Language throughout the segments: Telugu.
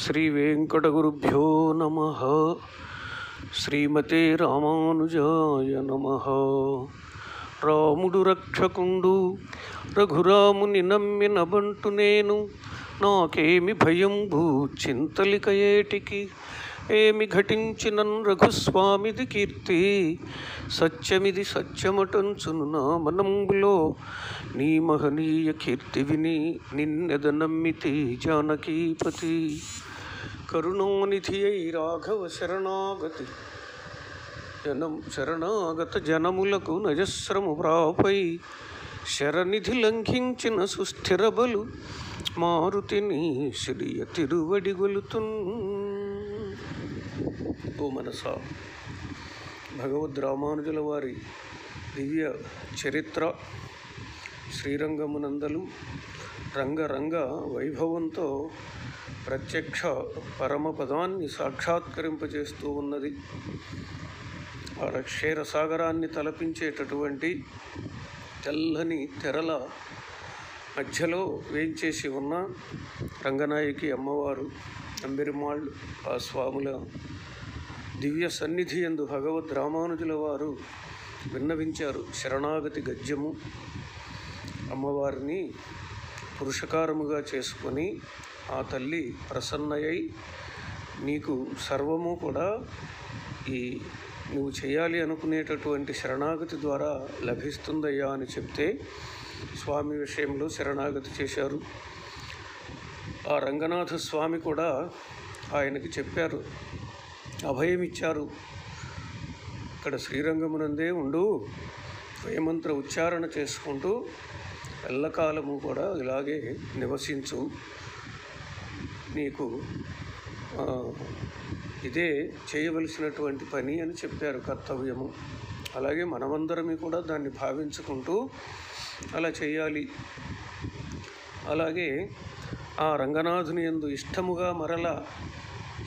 శ్రీ వెంకటగురుభ్యో నమ. శ్రీమతే రామానుజాయ నమ. రాముడు రక్షకుండు రఘురాముని నమ్మి నబంటు నేను. నాకేమి భయం భూ చింతలిక ఏటికి? ఏమి ఘటించినన్ రఘుస్వామిది కీర్తి? సత్యమిది సత్యమటంచును నా మనంబులో. నీ మహనీయ కీర్తి విని నిన్నెద నమ్మితి జానకీపతి. కరుణానిధి అయి రాఘవ శరణాగతి. జనం శరణాగత జనములకు నజస్రము ప్రాపై శరనిధి లంఘించిన సుస్థిర బలు మారుతిని శ్రీయ తిరువడి గొలుతున్. ఓ మనసా. భగవద్ రామానుజుల వారి దివ్య చరిత్ర శ్రీరంగమునందలు రంగరంగ వైభవంతో ప్రత్యక్ష పరమపదాన్ని సాక్షాత్కరింపజేస్తూ ఉన్నది. ఆ క్షీరసాగరాన్ని తలపించేటటువంటి తెల్లని తెరల మధ్యలో వేయించేసి ఉన్న రంగనాయకి అమ్మవారు అంబెరుమాళ్ళు ఆ స్వాముల దివ్య సన్నిధి ఎందు భగవద్ రామానుజుల వారు విన్నవించారు శరణాగతి గద్యము. అమ్మవారిని పురుషకారముగా చేసుకొని ఆ తల్లి ప్రసన్నయై నీకు సర్వము కూడా ఈ నువ్వు చేయాలి అనుకునేటటువంటి శరణాగతి ద్వారా లభిస్తుందయ్యా అని చెప్తే స్వామి విషయంలో శరణాగతి చేశారు. ఆ రంగనాథ స్వామి కూడా ఆయనకి చెప్పారు అభయం ఇచ్చారు. ఇక్కడ శ్రీరంగమునందే ఉండు వేమంత్ర ఉచ్చారణ చేసుకుంటూ ఎల్లకాలము కూడా ఇలాగే నివసించు. నీకు ఇదే చేయవలసినటువంటి పని అని చెప్పారు కర్తవ్యము. అలాగే మనమందరమే కూడా దాన్ని భావించుకుంటూ అలా చేయాలి. అలాగే ఆ రంగనాథుని యందు ఇష్టముగా మరల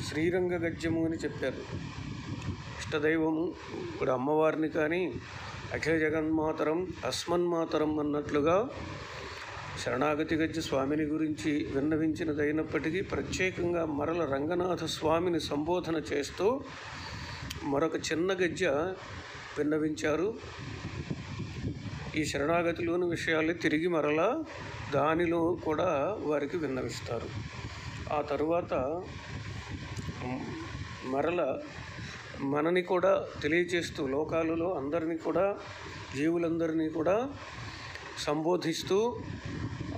శ్రీరంగ గద్యము అని చెప్పారు. ఇష్టదైవము ఇప్పుడు అమ్మవారిని కానీ అఖిల జగన్మాతరం అస్మన్మాతరం అన్నట్లుగా శరణాగతి గజ్జ స్వామిని గురించి విన్నవించినదైనప్పటికీ ప్రత్యేకంగా మరల రంగనాథ స్వామిని సంబోధన చేస్తూ మరొక చిన్న గజ్జ విన్నవించారు. ఈ శరణాగతిలోని విషయాలు తిరిగి మరలా దానిలో కూడా వారికి విన్నవిస్తారు. ఆ తరువాత మరల మనని కూడా తెలియజేస్తూ లోకాలలో అందరినీ కూడా జీవులందరినీ కూడా సంబోధిస్తూ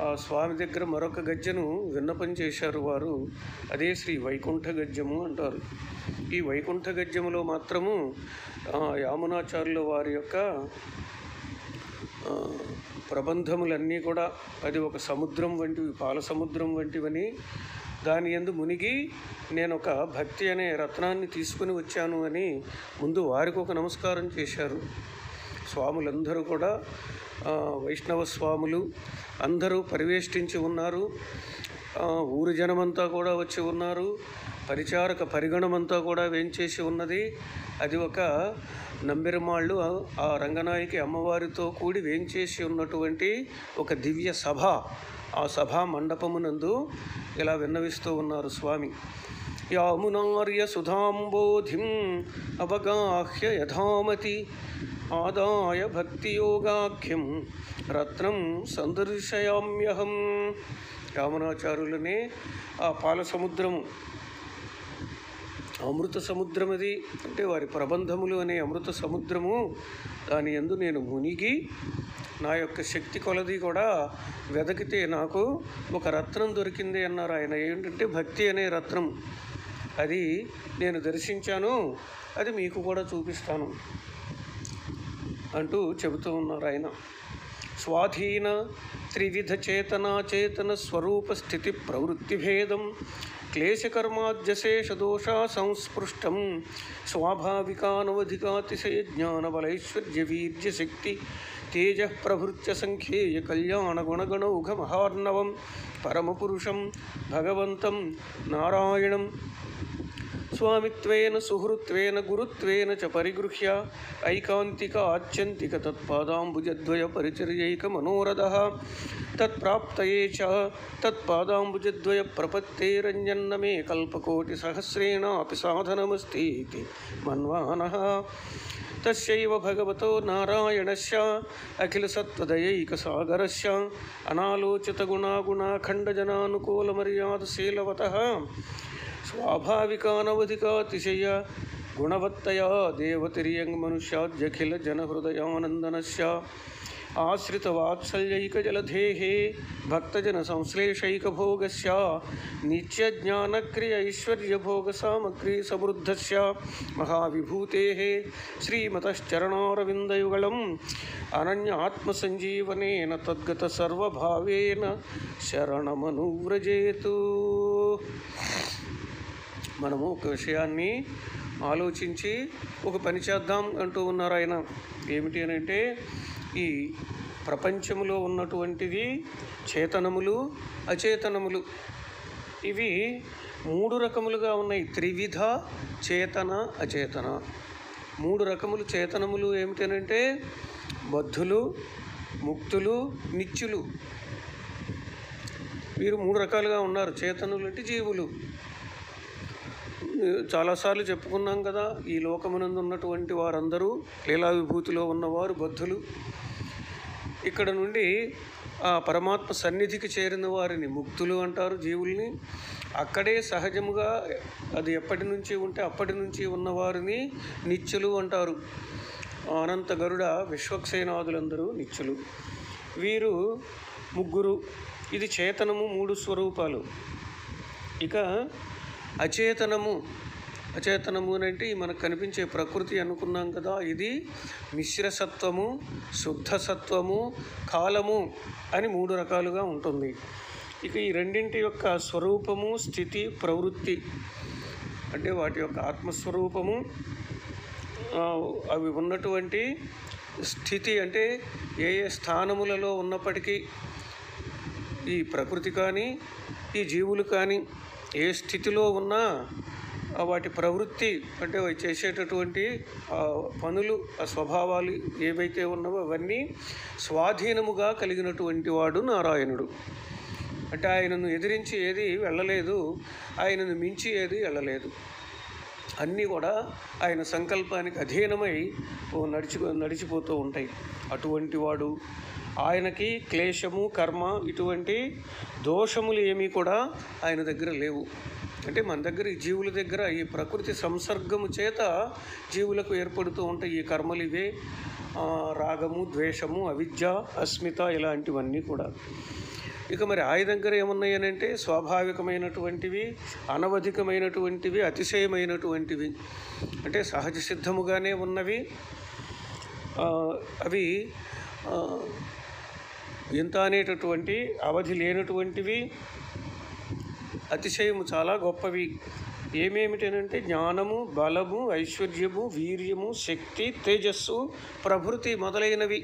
ఆ స్వామి దగ్గర మరొక గజ్జను విన్నపం చేశారు వారు. అదే శ్రీ వైకుంఠ గద్యము అంటారు. ఈ వైకుంఠ గజ్జములో మాత్రము యామునాచార్యుల వారి యొక్క ప్రబంధములన్నీ కూడా అది ఒక సముద్రం వంటివి పాల సముద్రం వంటివని దాని ఎందు మునిగి నేను ఒక భక్తి అనే రత్నాన్ని తీసుకుని వచ్చాను అని ముందు వారికి ఒక నమస్కారం చేశారు. స్వాములందరూ కూడా వైష్ణవ స్వాములు అందరూ పరివేష్టించి ఉన్నారు. ఊరు జనమంతా కూడా వచ్చి ఉన్నారు. పరిచారక పరిగణమంతా కూడా వేంచేసి ఉన్నది. అది ఒక నంబెరమాళ్ళు ఆ రంగనాయకి అమ్మవారితో కూడి వేంచేసి ఉన్నటువంటి ఒక దివ్య సభ. ఆ సభా మండపమునందు ఇలా విన్నవిస్తూ ఉన్నారు స్వామి. యామునార్య సుధాంబోధిం అవగాహ్య యథామతి ఆదాయ భక్తియోగాఖ్యం రత్నం సందర్శయామ్యహం. రామనాచారులనే ఆ పాల సముద్రము అమృత సముద్రమది అంటే వారి ప్రబంధములు అనే అమృత సముద్రము దాని ఎందు నేను మునిగి నా యొక్క శక్తి కొలది కూడా వెదకితే నాకు ఒక రత్నం దొరికింది అన్నారు ఆయన. ఏంటంటే భక్తి అనే రత్నం. అది నేను దర్శించాను అది మీకు కూడా చూపిస్తాను అంటూ చెబుతూ ఉన్నారు ఆయన. స్వాధీన త్రివిధ చేతనా చేతన స్వరూప స్థితి ప్రవృత్తి భేదం క్లేశకర్మాద్యశేష దోష సంస్పృష్టం స్వాభావికానవధికాతిశయ జ్ఞాన బలైశ్వర్య వీర్య శక్తి తేజ ప్రభృత్య సంఖ్యేయ కళ్యాణ గుణగణౌఘ మహార్ణవం పరమపురుషం భగవంతం నారాయణం స్వామిత్వేన సుహృత్వేన గురుత్వేన చ పరిగృహ్య ఐకాంతిక ఆత్యంతిక తత్పాదాంబుజద్వయ పరిచర్యైక మనోరథ తత్ప్రాప్తయే చ తత్పాదాంబుజద్వయ ప్రపత్తేరంజన్న మే కల్పకోటి సహస్రేణాపి సాధనమస్తి ఇతి మన్వానః తస్యైవ భగవతో నారాయణస్య అఖిలసత్వదయైకసాగరస్య అనాలోచితగుణాగుణాఖండజనానుకూలమర్యాదశీలవతः స్వాభావికానవధికాతిశయ గుణవత్తయా దేవతిర్యంగ్ మనుష్యాద్యఖిల అనన్య ఆత్మసంజీవనేన తద్గత సర్వభావేన శరణమనువ్రజేతు మనము ఒక విషయాన్ని ఆలోచించి ఒక పని చేద్దాం అంటూ ఉన్నారు ఆయన. ఏమిటి అని అంటే ఈ ప్రపంచములో ఉన్నటువంటిది చేతనములు అచేతనములు. ఇవి మూడు రకములుగా ఉన్నాయి. త్రివిధ చేతన అచేతన. మూడు రకములు చేతనములు ఏమిటనంటే బద్ధులు ముక్తులు నిత్యులు వీరు మూడు రకాలుగా ఉన్నారు. చేతనులు అంటే జీవులు. చాలాసార్లు చెప్పుకున్నాం కదా ఈ లోకమునందు ఉన్నటువంటి వారందరూ లీలా విభూతిలో ఉన్నవారు బద్ధులు. ఇక్కడ నుండి ఆ పరమాత్మ సన్నిధికి చేరిన వారిని ముక్తులు అంటారు జీవుల్ని. అక్కడే సహజముగా అది ఎప్పటి నుంచి ఉంటే అప్పటి నుంచి ఉన్నవారిని నిత్యులు అంటారు. అనంత గరుడ విశ్వక్సేనాదులందరూ నిత్యులు వీరు ముగ్గురు. ఇది చేతనము మూడు స్వరూపాలు. ఇక అచేతనము. అచేతనము అని అంటే ఈ మనకు కనిపించే ప్రకృతి అనుకున్నాం కదా ఇది మిశ్రసత్వము శుద్ధసత్వము కాలము అని మూడు రకాలుగా ఉంటుంది. ఇక ఈ రెండింటి యొక్క స్వరూపము స్థితి ప్రవృత్తి అంటే వాటి యొక్క ఆత్మస్వరూపము అవి ఉన్నటువంటి స్థితి అంటే ఏ ఏ స్థానములలో ఉన్నప్పటికీ ఈ ప్రకృతి కానీ ఈ జీవులు కానీ ఏ స్థితిలో ఉన్నా వాటి ప్రవృత్తి అంటే అవి చేసేటటువంటి పనులు ఆ స్వభావాలు ఏవైతే ఉన్నావో అవన్నీ స్వాధీనముగా కలిగినటువంటి వాడు నారాయణుడు. అంటే ఆయనను ఎదిరించి ఏది వెళ్ళలేదు ఆయనను మించి ఏది వెళ్ళలేదు. అన్నీ కూడా ఆయన సంకల్పానికి అధీనమై ఓ నడిచి నడిచిపోతూ ఉంటాయి. అటువంటి వాడు ఆయనకి క్లేశము కర్మ ఇటువంటి దోషములు ఏమీ కూడా ఆయన దగ్గర లేవు. అంటే మన దగ్గర ఈ జీవుల దగ్గర ఈ ప్రకృతి సంసర్గము చేత జీవులకు ఏర్పడుతూ ఉంటాయి ఈ కర్మలు ఇవే. రాగము ద్వేషము అవిద్య అస్మిత ఇలాంటివన్నీ కూడా. ఇక మరి ఆయ దగ్గర ఏమున్నాయనంటే అంటే స్వాభావికమైనటువంటివి అనవధికమైనటువంటివి అతిశయమైనటువంటివి. అంటే సహజ సిద్ధముగానే ఉన్నవి. అవి ఇంత అనేటటువంటి అవధి లేనటువంటివి అతిశయము చాలా గొప్పవి. ఏమేమిటనంటే జ్ఞానము బలము ఐశ్వర్యము వీర్యము శక్తి తేజస్సు ప్రభృతి మొదలైనవి.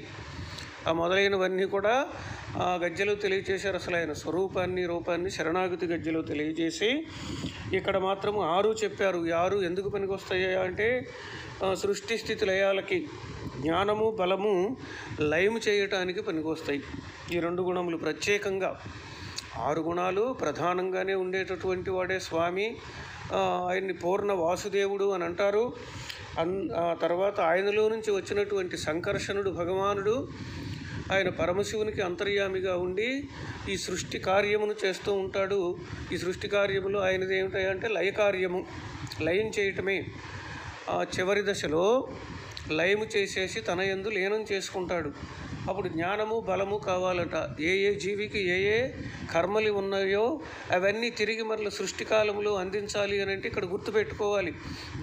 ఆ మొదలైనవన్నీ కూడా ఆ గజ్జలో తెలియజేశారు అసలు ఆయన స్వరూపాన్ని రూపాన్ని శరణాగతి గజ్జలో తెలియజేసి ఇక్కడ మాత్రం ఆరు చెప్పారు. ఈ ఆరు ఎందుకు పనికొస్తాయా అంటే సృష్టి స్థితి లయాలకి జ్ఞానము బలము లయము చేయటానికి పనికొస్తాయి. ఈ రెండు గుణములు ప్రత్యేకంగా ఆరు గుణాలు ప్రధానంగానే ఉండేటటువంటి వాడే స్వామి. ఆయన్ని పూర్ణ వాసుదేవుడు అని అంటారు. అన్ ఆ తర్వాత ఆయనలో నుంచి వచ్చినటువంటి సంకర్షణుడు భగవానుడు ఆయన పరమశివునికి అంతర్యామిగా ఉండి ఈ సృష్టి కార్యమును చేస్తూ ఉంటాడు. ఈ సృష్టి కార్యములు ఆయనది ఏమిటంటే లయ కార్యము లయం చేయటమే. ఆ చివరి దశలో లయము చేసేసి తన ఎందు లీనం చేసుకుంటాడు. అప్పుడు జ్ఞానము బలము కావాలట. ఏ ఏ జీవికి ఏ ఏ కర్మలు ఉన్నాయో అవన్నీ తిరిగి మరల సృష్టికాలంలో అందించాలి అని అంటే ఇక్కడ గుర్తుపెట్టుకోవాలి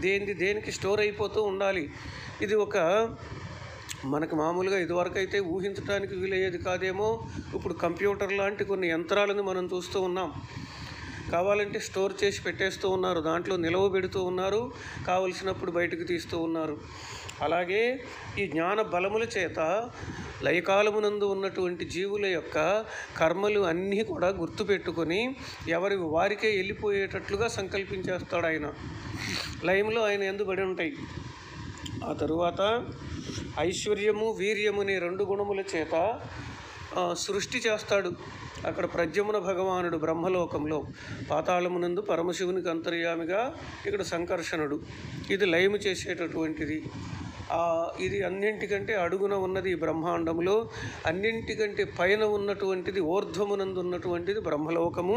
దేనిది దేనికి స్టోర్ అయిపోతూ ఉండాలి. ఇది ఒక మనకు మామూలుగా ఇదివరకు అయితే ఊహించడానికి వీలయ్యేది కాదేమో. ఇప్పుడు కంప్యూటర్ లాంటి కొన్ని యంత్రాలను మనం చూస్తూ ఉన్నాం. కావాలంటే స్టోర్ చేసి పెట్టేస్తూ ఉన్నారు. దాంట్లో నిలవ పెడుతూ ఉన్నారు. కావలసినప్పుడు బయటకు తీస్తూ ఉన్నారు. అలాగే ఈ జ్ఞాన బలముల చేత లయకాలమునందు ఉన్నటువంటి జీవుల యొక్క కర్మలు అన్నీ కూడా గుర్తుపెట్టుకొని ఎవరి వారికే వెళ్ళిపోయేటట్లుగా సంకల్పించేస్తాడు ఆయన. లయంలో ఆయన ఎందుబడి ఉంటాయి. ఆ తరువాత ఐశ్వర్యము వీర్యము అనే రెండు గుణముల చేత సృష్టి చేస్తాడు. అక్కడ ప్రద్యుమ్న భగవానుడు బ్రహ్మలోకంలో. పాతాళమునందు పరమశివునికి అంతర్యామిగా ఇక్కడ సంకర్షణుడు. ఇది లయము చేసేటటువంటిది. ఇది అన్నింటికంటే అడుగున ఉన్నది ఈ బ్రహ్మాండములో అన్నింటికంటే పైన ఉన్నటువంటిది ఊర్ధ్వమునందు ఉన్నటువంటిది బ్రహ్మలోకము.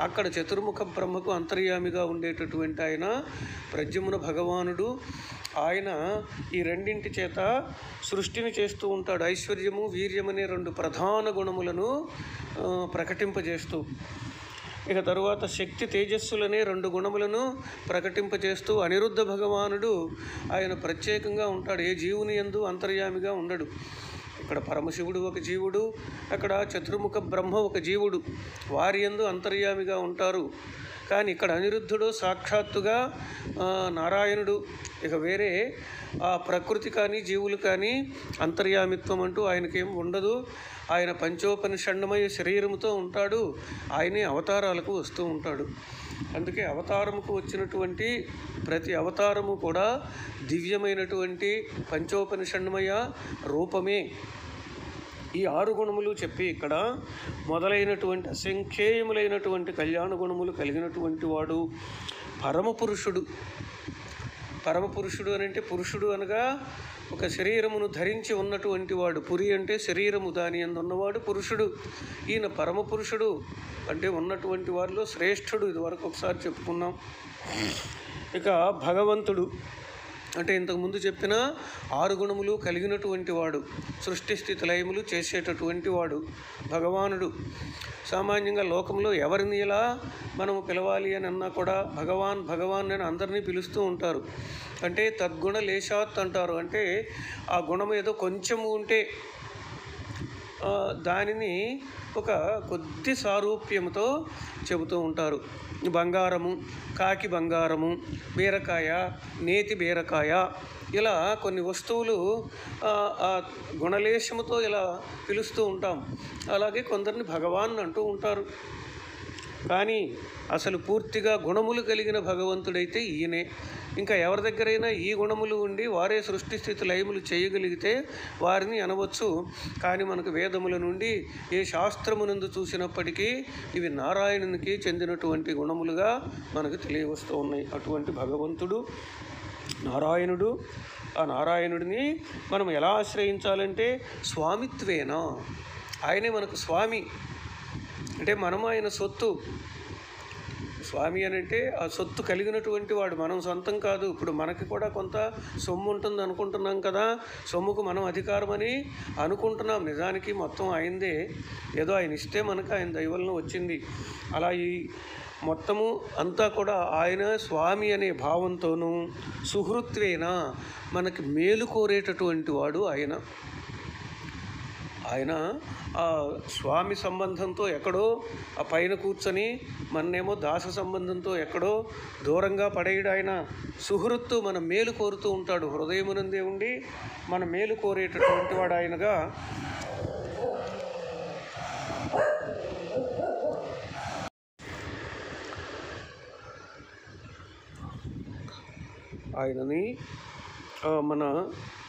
అక్కడ చతుర్ముఖ బ్రహ్మకు అంతర్యామిగా ఉండేటటువంటి ఆయన ప్రద్యుమ్న భగవానుడు. ఆయన ఈ రెండింటి చేత సృష్టిని చేస్తూ ఉంటాడు. ఐశ్వర్యము వీర్యమనే అనే రెండు ప్రధాన గుణములను ప్రకటింపజేస్తూ ఇక తరువాత శక్తి తేజస్సులనే రెండు గుణములను ప్రకటింపచేస్తూ అనిరుద్ధ భగవానుడు ఆయన ప్రత్యేకంగా ఉంటాడు. ఏ జీవుని ఎందు అంతర్యామిగా ఉండడు. ఇక్కడ పరమశివుడు ఒక జీవుడు అక్కడ చతుర్ముఖ బ్రహ్మ ఒక జీవుడు. వారి ఎందు అంతర్యామిగా ఉంటారు. కానీ ఇక్కడ అనిరుద్ధుడు సాక్షాత్తుగా నారాయణుడు. ఇక వేరే ఆ ప్రకృతి కానీ జీవులు కానీ అంతర్యామిత్వం అంటూ ఆయనకేం ఉండదు. ఆయన పంచోపనిషణ్ణమయ శరీరముతో ఉంటాడు. ఆయనే అవతారాలకు వస్తూ ఉంటాడు. అందుకే అవతారముకు వచ్చినటువంటి ప్రతి అవతారము కూడా దివ్యమైనటువంటి పంచోపనిషణ్మయ రూపమే. ఈ ఆరు గుణములు చెప్పి ఇక్కడ మొదలైనటువంటి అసంఖ్యేయములైనటువంటి కళ్యాణ గుణములు కలిగినటువంటి వాడు పరమపురుషుడు. పరమపురుషుడు అని అంటే పురుషుడు అనగా ఒక శరీరమును ధరించి ఉన్నటువంటి వాడు. పురి అంటే శరీరము దాని అందు ఉన్నవాడు పురుషుడు. ఈయన పరమపురుషుడు అంటే ఉన్నటువంటి వారిలో శ్రేష్ఠుడు. ఇదివరకు ఒకసారి చెప్పుకున్నాం. ఇక భగవంతుడు. అంటే ఇంతకుముందు చెప్పిన ఆరు గుణములు కలిగినటువంటి వాడు సృష్టి స్థితి లయములు చేసేటటువంటి వాడు భగవానుడు. సామాన్యంగా లోకంలో ఎవరిని ఇలా మనము పిలవాలి అని అన్నా కూడా భగవాన్ భగవాన్ అని అందరినీ పిలుస్తూ ఉంటారు. అంటే తద్గుణ లేశాత్ అంటారు. అంటే ఆ గుణం ఏదో కొంచెము ఉంటే దానిని ఒక కొద్ది సారూప్యముతో చెబుతూ ఉంటారు. బంగారము కాకి బంగారము బీరకాయ నేతి బీరకాయ ఇలా కొన్ని వస్తువులు ఆ, గుణలేశముతో ఇలా పిలుస్తూ ఉంటాం. అలాగే కొందరిని భగవాన్ అంటూ ఉంటారు. కానీ అసలు పూర్తిగా గుణములు కలిగిన భగవంతుడైతే ఈయనే. ఇంకా ఎవరి దగ్గరైనా ఈ గుణములు ఉండి వారే సృష్టి స్థితి లయములు చేయగలిగితే వారిని అనవచ్చు. కానీ మనకు వేదముల నుండి ఏ శాస్త్రమునందు చూసినప్పటికీ ఇవి నారాయణునికి చెందినటువంటి గుణములుగా మనకు తెలియవస్తూ ఉన్నాయి. అటువంటి భగవంతుడు నారాయణుడు ఆ నారాయణుడిని మనం ఎలా ఆశ్రయించాలంటే స్వామిత్వేనా? ఆయనే మనకు స్వామి. అంటే మనము ఆయన సొత్తు. స్వామి అని అంటే ఆ సొత్తు కలిగినటువంటి వాడు మనం సొంతం కాదు. ఇప్పుడు మనకి కూడా కొంత సొమ్ము ఉంటుంది అనుకుంటున్నాం కదా. సొమ్ముకు మనం అధికారమని అనుకుంటున్నాం. నిజానికి మొత్తం ఆయనదే ఏదో ఆయన ఇస్తే మనకు ఆయన దైవలను వచ్చింది. అలా ఈ మొత్తము అంతా కూడా ఆయన స్వామి అనే భావంతోనూ సుహృత్వేన మనకి మేలు కోరేటటువంటి వాడు ఆయన. ఆయన ఆ స్వామి సంబంధంతో ఎక్కడో ఆ పైన కూర్చొని మన్నేమో దాస సంబంధంతో ఎక్కడో దూరంగా పడేయడు ఆయన సుహృత్తు మన మేలు కోరుతూ ఉంటాడు. హృదయమునందే ఉండి మన మేలు కోరేటటువంటి వాడు ఆయనగా ఆయనని మన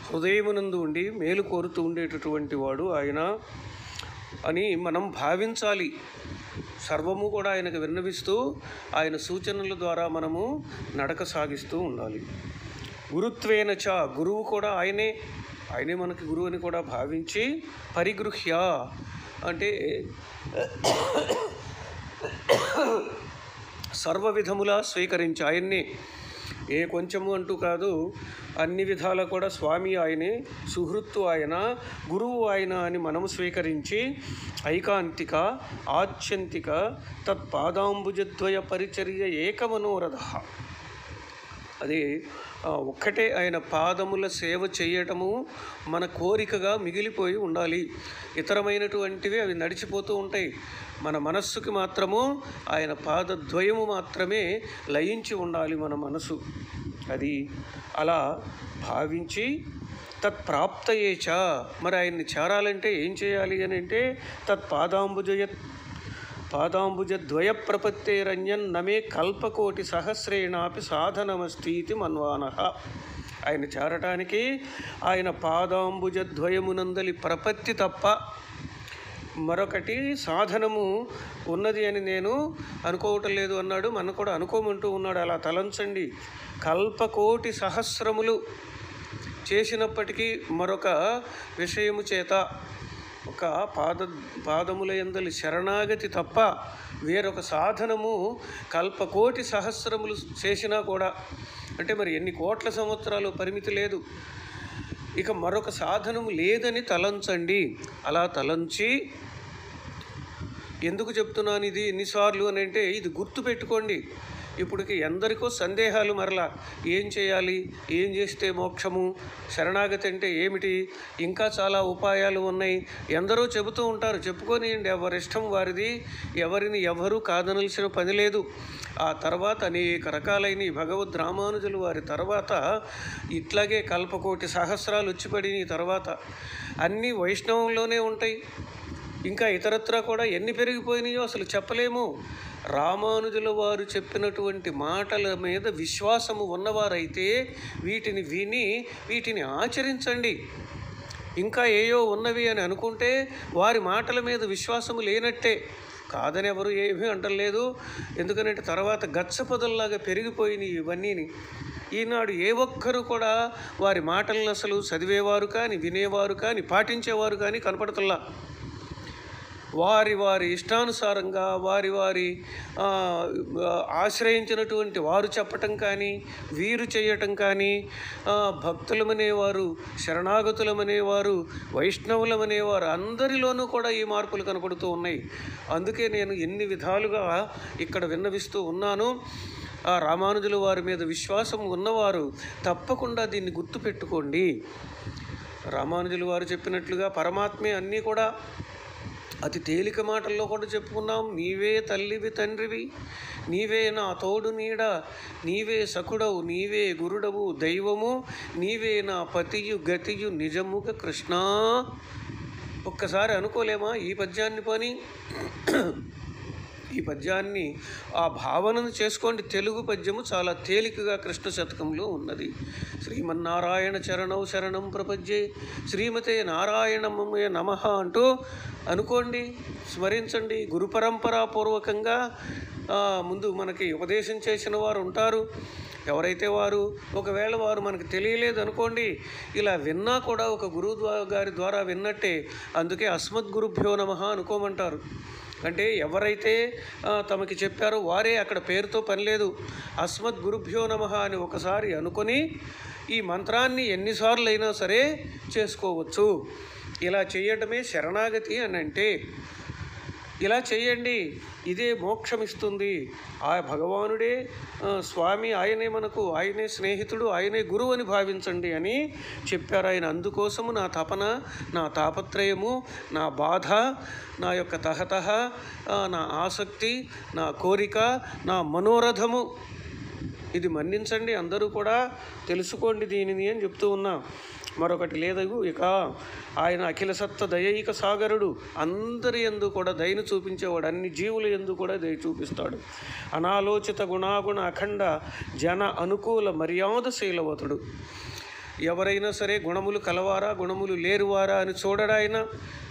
హృదయమునందు ఉండి మేలు కోరుతూ ఉండేటటువంటి వాడు ఆయన అని మనం భావించాలి. సర్వము కూడా ఆయనకు విన్నవిస్తూ ఆయన సూచనల ద్వారా మనము నడక సాగిస్తూ ఉండాలి. గురుత్వేన చ గురువు కూడా ఆయనే. ఆయనే మనకి గురువు అని కూడా భావించి పరిగృహ్య అంటే సర్వ విధములా స్వీకరించి ఆయన్నే ఏ కొంచెము అంటూ కాదు అన్ని విధాల కూడా స్వామి ఆయనే సుహృత్తు ఆయన గురువు ఆయన అని మనము స్వీకరించి ఐకాంతిక ఆత్యంతిక తత్పాదాంబుజద్వయ పరిచర్య ఏకమనోరథ. అది ఒక్కటే ఆయన పాదముల సేవ చేయటము మన కోరికగా మిగిలిపోయి ఉండాలి. ఇతరమైనటువంటివి అవి నడిచిపోతూ ఉంటాయి. మన మనస్సుకి మాత్రము ఆయన పాదద్వయము మాత్రమే లయించి ఉండాలి మన మనసు. అది అలా భావించి తత్ప్రాప్తయేచ. మరి ఆయన్ని చేరాలంటే ఏం చేయాలి అని అంటే తత్పాదాంబుజయ పాదాంబుజద్వయ ప్రపత్తేరణ్యం నమే కల్పకోటి సహస్రేణాపి సాధనమస్తీతి మన్వాన. ఆయన చేరటానికి ఆయన పాదాంబుజద్వయమునందలి ప్రపత్తి తప్ప మరొకటి సాధనము ఉన్నది అని నేను అనుకోవటం లేదు అన్నాడు. మన కూడా అనుకోమంటూ ఉన్నాడు. అలా తలంచండి. కల్పకోటి సహస్రములు చేసినప్పటికీ మరొక విషయము చేత ఒక పాద పాదముల ఎందలి శరణాగతి తప్ప వేరొక సాధనము కల్పకోటి సహస్రములు చేసినా కూడా అంటే మరి ఎన్ని కోట్ల సంవత్సరాలు పరిమితి లేదు. ఇక మరొక సాధనము లేదని తలంచండి. అలా తలంచి ఎందుకు చెప్తున్నాను ఇది ఎన్నిసార్లు అని అంటే ఇది గుర్తు పెట్టుకోండి ఇప్పటికి ఎందరికో సందేహాలు మరలా ఏం చేయాలి ఏం చేస్తే మోక్షము శరణాగతి అంటే ఏమిటి ఇంకా చాలా ఉపాయాలు ఉన్నాయి. ఎందరో చెబుతూ ఉంటారు చెప్పుకొని ఎవరిష్టం వారిది ఎవరిని ఎవరూ కాదనలసిన పని లేదు. ఆ తర్వాత అనేక రకాలైన ఈ భగవద్ రామానుజులు వారి తర్వాత ఇట్లాగే కల్పకోటి సహస్రాలు వచ్చిపడిన తర్వాత అన్నీ వైష్ణవంలోనే ఉంటాయి. ఇంకా ఇతరత్రా కూడా ఎన్ని పెరిగిపోయినాయో అసలు చెప్పలేము. రామానుజుల వారు చెప్పినటువంటి మాటల మీద విశ్వాసము ఉన్నవారైతే వీటిని విని వీటిని ఆచరించండి. ఇంకా ఏయో ఉన్నవి అని అనుకుంటే వారి మాటల మీద విశ్వాసము లేనట్టే. కాదని ఎవరు ఏమీ అంటలేదు. ఎందుకంటే తర్వాత గచ్చపొదల్లాగా పెరిగిపోయినాయి ఇవన్నీని. ఈనాడు ఏ ఒక్కరు కూడా వారి మాటలను అసలు చదివేవారు కానీ వినేవారు కానీ పాటించేవారు కానీ కనపడతల్లా. వారి వారి ఇష్టానుసారంగా వారి వారి ఆశ్రయించినటువంటి వారు చెప్పటం కానీ వీరు చేయటం కానీ భక్తులమనేవారు శరణాగతులమనేవారు వైష్ణవులమనేవారు అందరిలోనూ కూడా ఈ మార్పులు కనపడుతూ ఉన్నాయి. అందుకే నేను ఎన్ని విధాలుగా ఇక్కడ విన్నవిస్తూ ఉన్నాను. ఆ రామానుజుల వారి మీద విశ్వాసం ఉన్నవారు తప్పకుండా దీన్ని గుర్తుపెట్టుకోండి. రామానుజుల వారు చెప్పినట్లుగా పరమాత్మే అన్నీ కూడా అతి తేలిక మాటల్లో కూడా చెప్పుకున్నాం. నీవే తల్లివి తండ్రివి. నీవే నా తోడు నీడ. నీవే సకుడవు నీవే గురుడవు దైవము. నీవే నా పతియు గతియు నిజముగ కృష్ణ. ఒక్కసారి అనుకోలేమా ఈ పద్యాన్ని పని? ఈ పద్యాన్ని ఆ భావనను చేసుకోండి. తెలుగు పద్యము చాలా తేలికగా కృష్ణ శతకంలో ఉన్నది. శ్రీమన్నారాయణ చరణం శరణం ప్రపద్యే శ్రీమతే నారాయణమే నమ అంటూ అనుకోండి స్మరించండి. గురు పూర్వకంగా ముందు మనకి ఉపదేశం చేసిన వారు ఉంటారు. ఎవరైతే వారు ఒకవేళ వారు మనకు తెలియలేదు అనుకోండి ఇలా విన్నా కూడా ఒక గురువు గారి ద్వారా విన్నట్టే అందుకే అస్మద్గురుభ్యో నమ అనుకోమంటారు. అంటే ఎవరైతే తమకి చెప్పారో వారే అక్కడ పేరుతో పని లేదు. అస్మద్ గురుభ్యో నమ అని ఒకసారి అనుకొని ఈ మంత్రాన్ని ఎన్నిసార్లు అయినా సరే చేసుకోవచ్చు. ఇలా చేయటమే శరణాగతి అని అంటే ఇలా చేయండి. ఇదే మోక్షం ఇస్తుంది ఆ భగవానుడే స్వామి ఆయనే మనకు ఆయనే స్నేహితుడు ఆయనే గురువు అని భావించండి అని చెప్పారు ఆయన. అందుకోసము నా తపన నా తాపత్రయము నా బాధ నా యొక్క తహతహ నా ఆసక్తి నా కోరిక నా మనోరథము. ఇది మన్నించండి. అందరూ కూడా తెలుసుకోండి దీనిని అని చెప్తూ ఉన్నా. మరొకటి లేదు ఇక ఆయన అఖిల సత్త దయైక సాగరుడు. అందరి ఎందు కూడా దయను చూపించేవాడు. అన్ని జీవుల ఎందు కూడా దయ చూపిస్తాడు. అనాలోచిత గుణాగుణ అఖండ జన అనుకూల మర్యాదశీలవతుడు ఎవరైనా సరే గుణములు కలవారా గుణములు లేరువారా అని చూడడాయన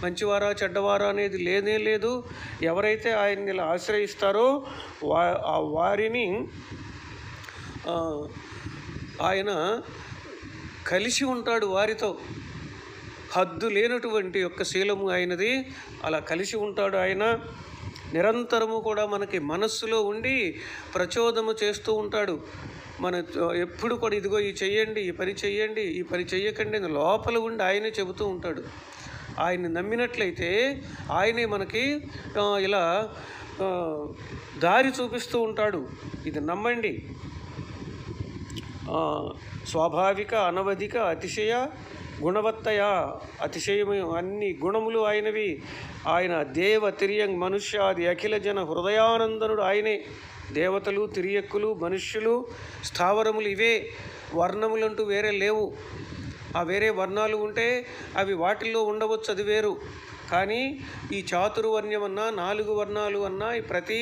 మంచివారా చెడ్డవారా అనేది లేనే లేదు. ఎవరైతే ఆయన్ని ఇలా ఆశ్రయిస్తారో వా వారిని ఆయన కలిసి ఉంటాడు వారితో. హద్దు లేనటువంటి యొక్క శీలము ఆయనది. అలా కలిసి ఉంటాడు ఆయన. నిరంతరము కూడా మనకి మనస్సులో ఉండి ప్రచోదము చేస్తూ ఉంటాడు. మన ఎప్పుడు కూడా ఇదిగో ఈ చెయ్యండి ఈ పని చెయ్యండి ఈ పని చెయ్యకండి అని లోపల ఉండి ఆయనే చెబుతూ ఉంటాడు. ఆయన్ని నమ్మినట్లయితే ఆయనే మనకి ఇలా దారి చూపిస్తూ ఉంటాడు. ఇది నమ్మండి. స్వాభావిక అనవధిక అతిశయ గుణవత్తయ అతిశయము అన్ని గుణములు ఆయనవి. ఆయన దేవ తిరియంగ్ మనుష్యాది అఖిల జన హృదయానందనుడు ఆయనే. దేవతలు తిరియక్కులు మనుష్యులు స్థావరములు ఇవే. వర్ణములంటూ వేరే లేవు. ఆ వేరే వర్ణాలు ఉంటే అవి వాటిల్లో ఉండవచ్చు అది వేరు. కానీ ఈ చాతుర్వర్ణ్యమన్నా నాలుగు వర్ణాలు అన్నా ఈ ప్రతి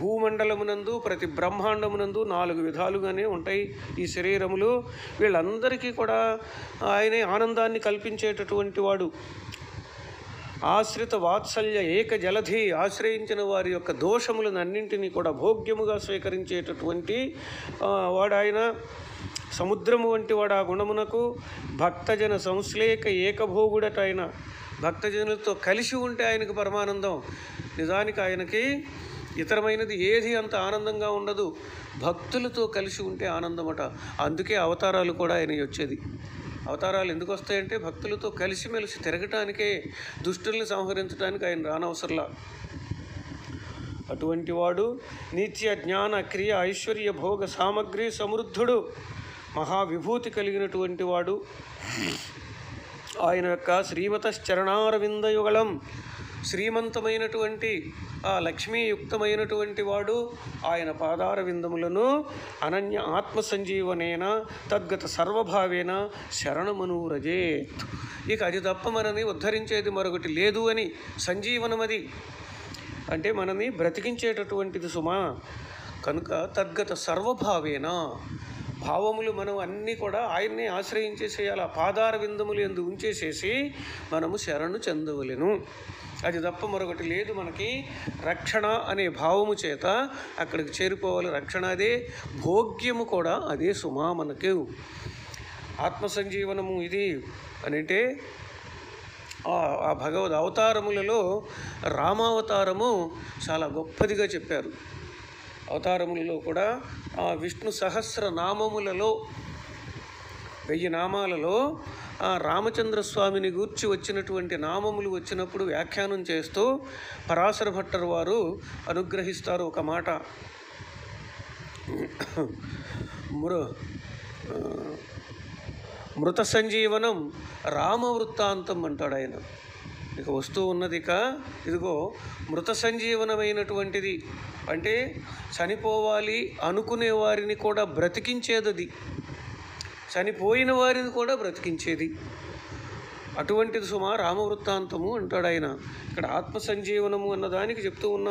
భూమండలమునందు ప్రతి బ్రహ్మాండమునందు నాలుగు విధాలుగానే ఉంటాయి ఈ శరీరములు. వీళ్ళందరికీ కూడా ఆయనే ఆనందాన్ని కల్పించేటటువంటి వాడు. ఆశ్రిత వాత్సల్య ఏక జలధి ఆశ్రయించిన వారి యొక్క దోషములను అన్నింటినీ కూడా భోగ్యముగా స్వీకరించేటటువంటి వాడాయన సముద్రము వంటి వాడు ఆ గుణమునకు భక్తజన సంశ్లేక ఏకభోగుడట ఆయన భక్తజనులతో కలిసి ఉంటే ఆయనకు పరమానందం. నిజానికి ఆయనకి ఇతరమైనది ఏది అంత ఆనందంగా ఉండదు. భక్తులతో కలిసి ఉంటే ఆనందమట. అందుకే అవతారాలు కూడా ఆయన వచ్చేది. అవతారాలు ఎందుకు వస్తాయంటే భక్తులతో కలిసిమెలిసి తిరగటానికే దుష్టుల్ని సంహరించడానికి ఆయన రానవసరంలా. అటువంటి వాడు నిత్య జ్ఞాన క్రియ ఐశ్వర్య భోగ సామగ్రి సమృద్ధుడు. మహావిభూతి కలిగినటువంటి వాడు. ఆయన యొక్క శ్రీమతశ్చరణారవిందయుగళం శ్రీమంతమైనటువంటి ఆ లక్ష్మీయుక్తమైనటువంటి వాడు ఆయన పాదార విందములను అనన్య ఆత్మ సంజీవనేన తద్గత సర్వభావేన శరణమనురజేత్ ఇక అది తప్ప మనని ఉద్ధరించేది మరొకటి లేదు అని సంజీవనమది. అంటే మనని బ్రతికించేటటువంటిది సుమా. కనుక తద్గత సర్వభావేన భావములు మనం అన్నీ కూడా ఆయన్ని ఆశ్రయించేసేయాలి. ఆ పాదార విందములు ఎందు ఉంచేసేసి మనము శరణు చెందవలెను. అది తప్ప మరొకటి లేదు మనకి. రక్షణ అనే భావము చేత అక్కడికి చేరిపోవాలి రక్షణ అదే. భోగ్యము కూడా అదే సుమా మనకు. ఆత్మ సంజీవనము ఇది అని అంటే ఆ- ఆ భగవద్ అవతారములలో రామావతారము చాలా గొప్పదిగా చెప్పారు. అవతారములలో కూడా ఆ విష్ణు సహస్ర నామములలో వెయ్యి నామాలలో ఆ రామచంద్ర స్వామిని గూర్చి వచ్చినటువంటి నామములు వచ్చినప్పుడు వ్యాఖ్యానం చేస్తూ పరాశర భట్టర్ వారు అనుగ్రహిస్తారు ఒక మాట. మృ మృత సంజీవనం రామవృత్తాంతం అంటాడు ఆయన. ఇక వస్తూ ఉన్నది ఇక ఇదిగో మృత సంజీవనమైనటువంటిది. అంటే చనిపోవాలి అనుకునే వారిని కూడా బ్రతికించేదది. చనిపోయిన వారిని కూడా బ్రతికించేది. అటువంటిది సుమా రామవృత్తాంతము అంటాడు ఆయన. ఇక్కడ ఆత్మ సంజీవనము అన్న దానికి చెప్తూ ఉన్న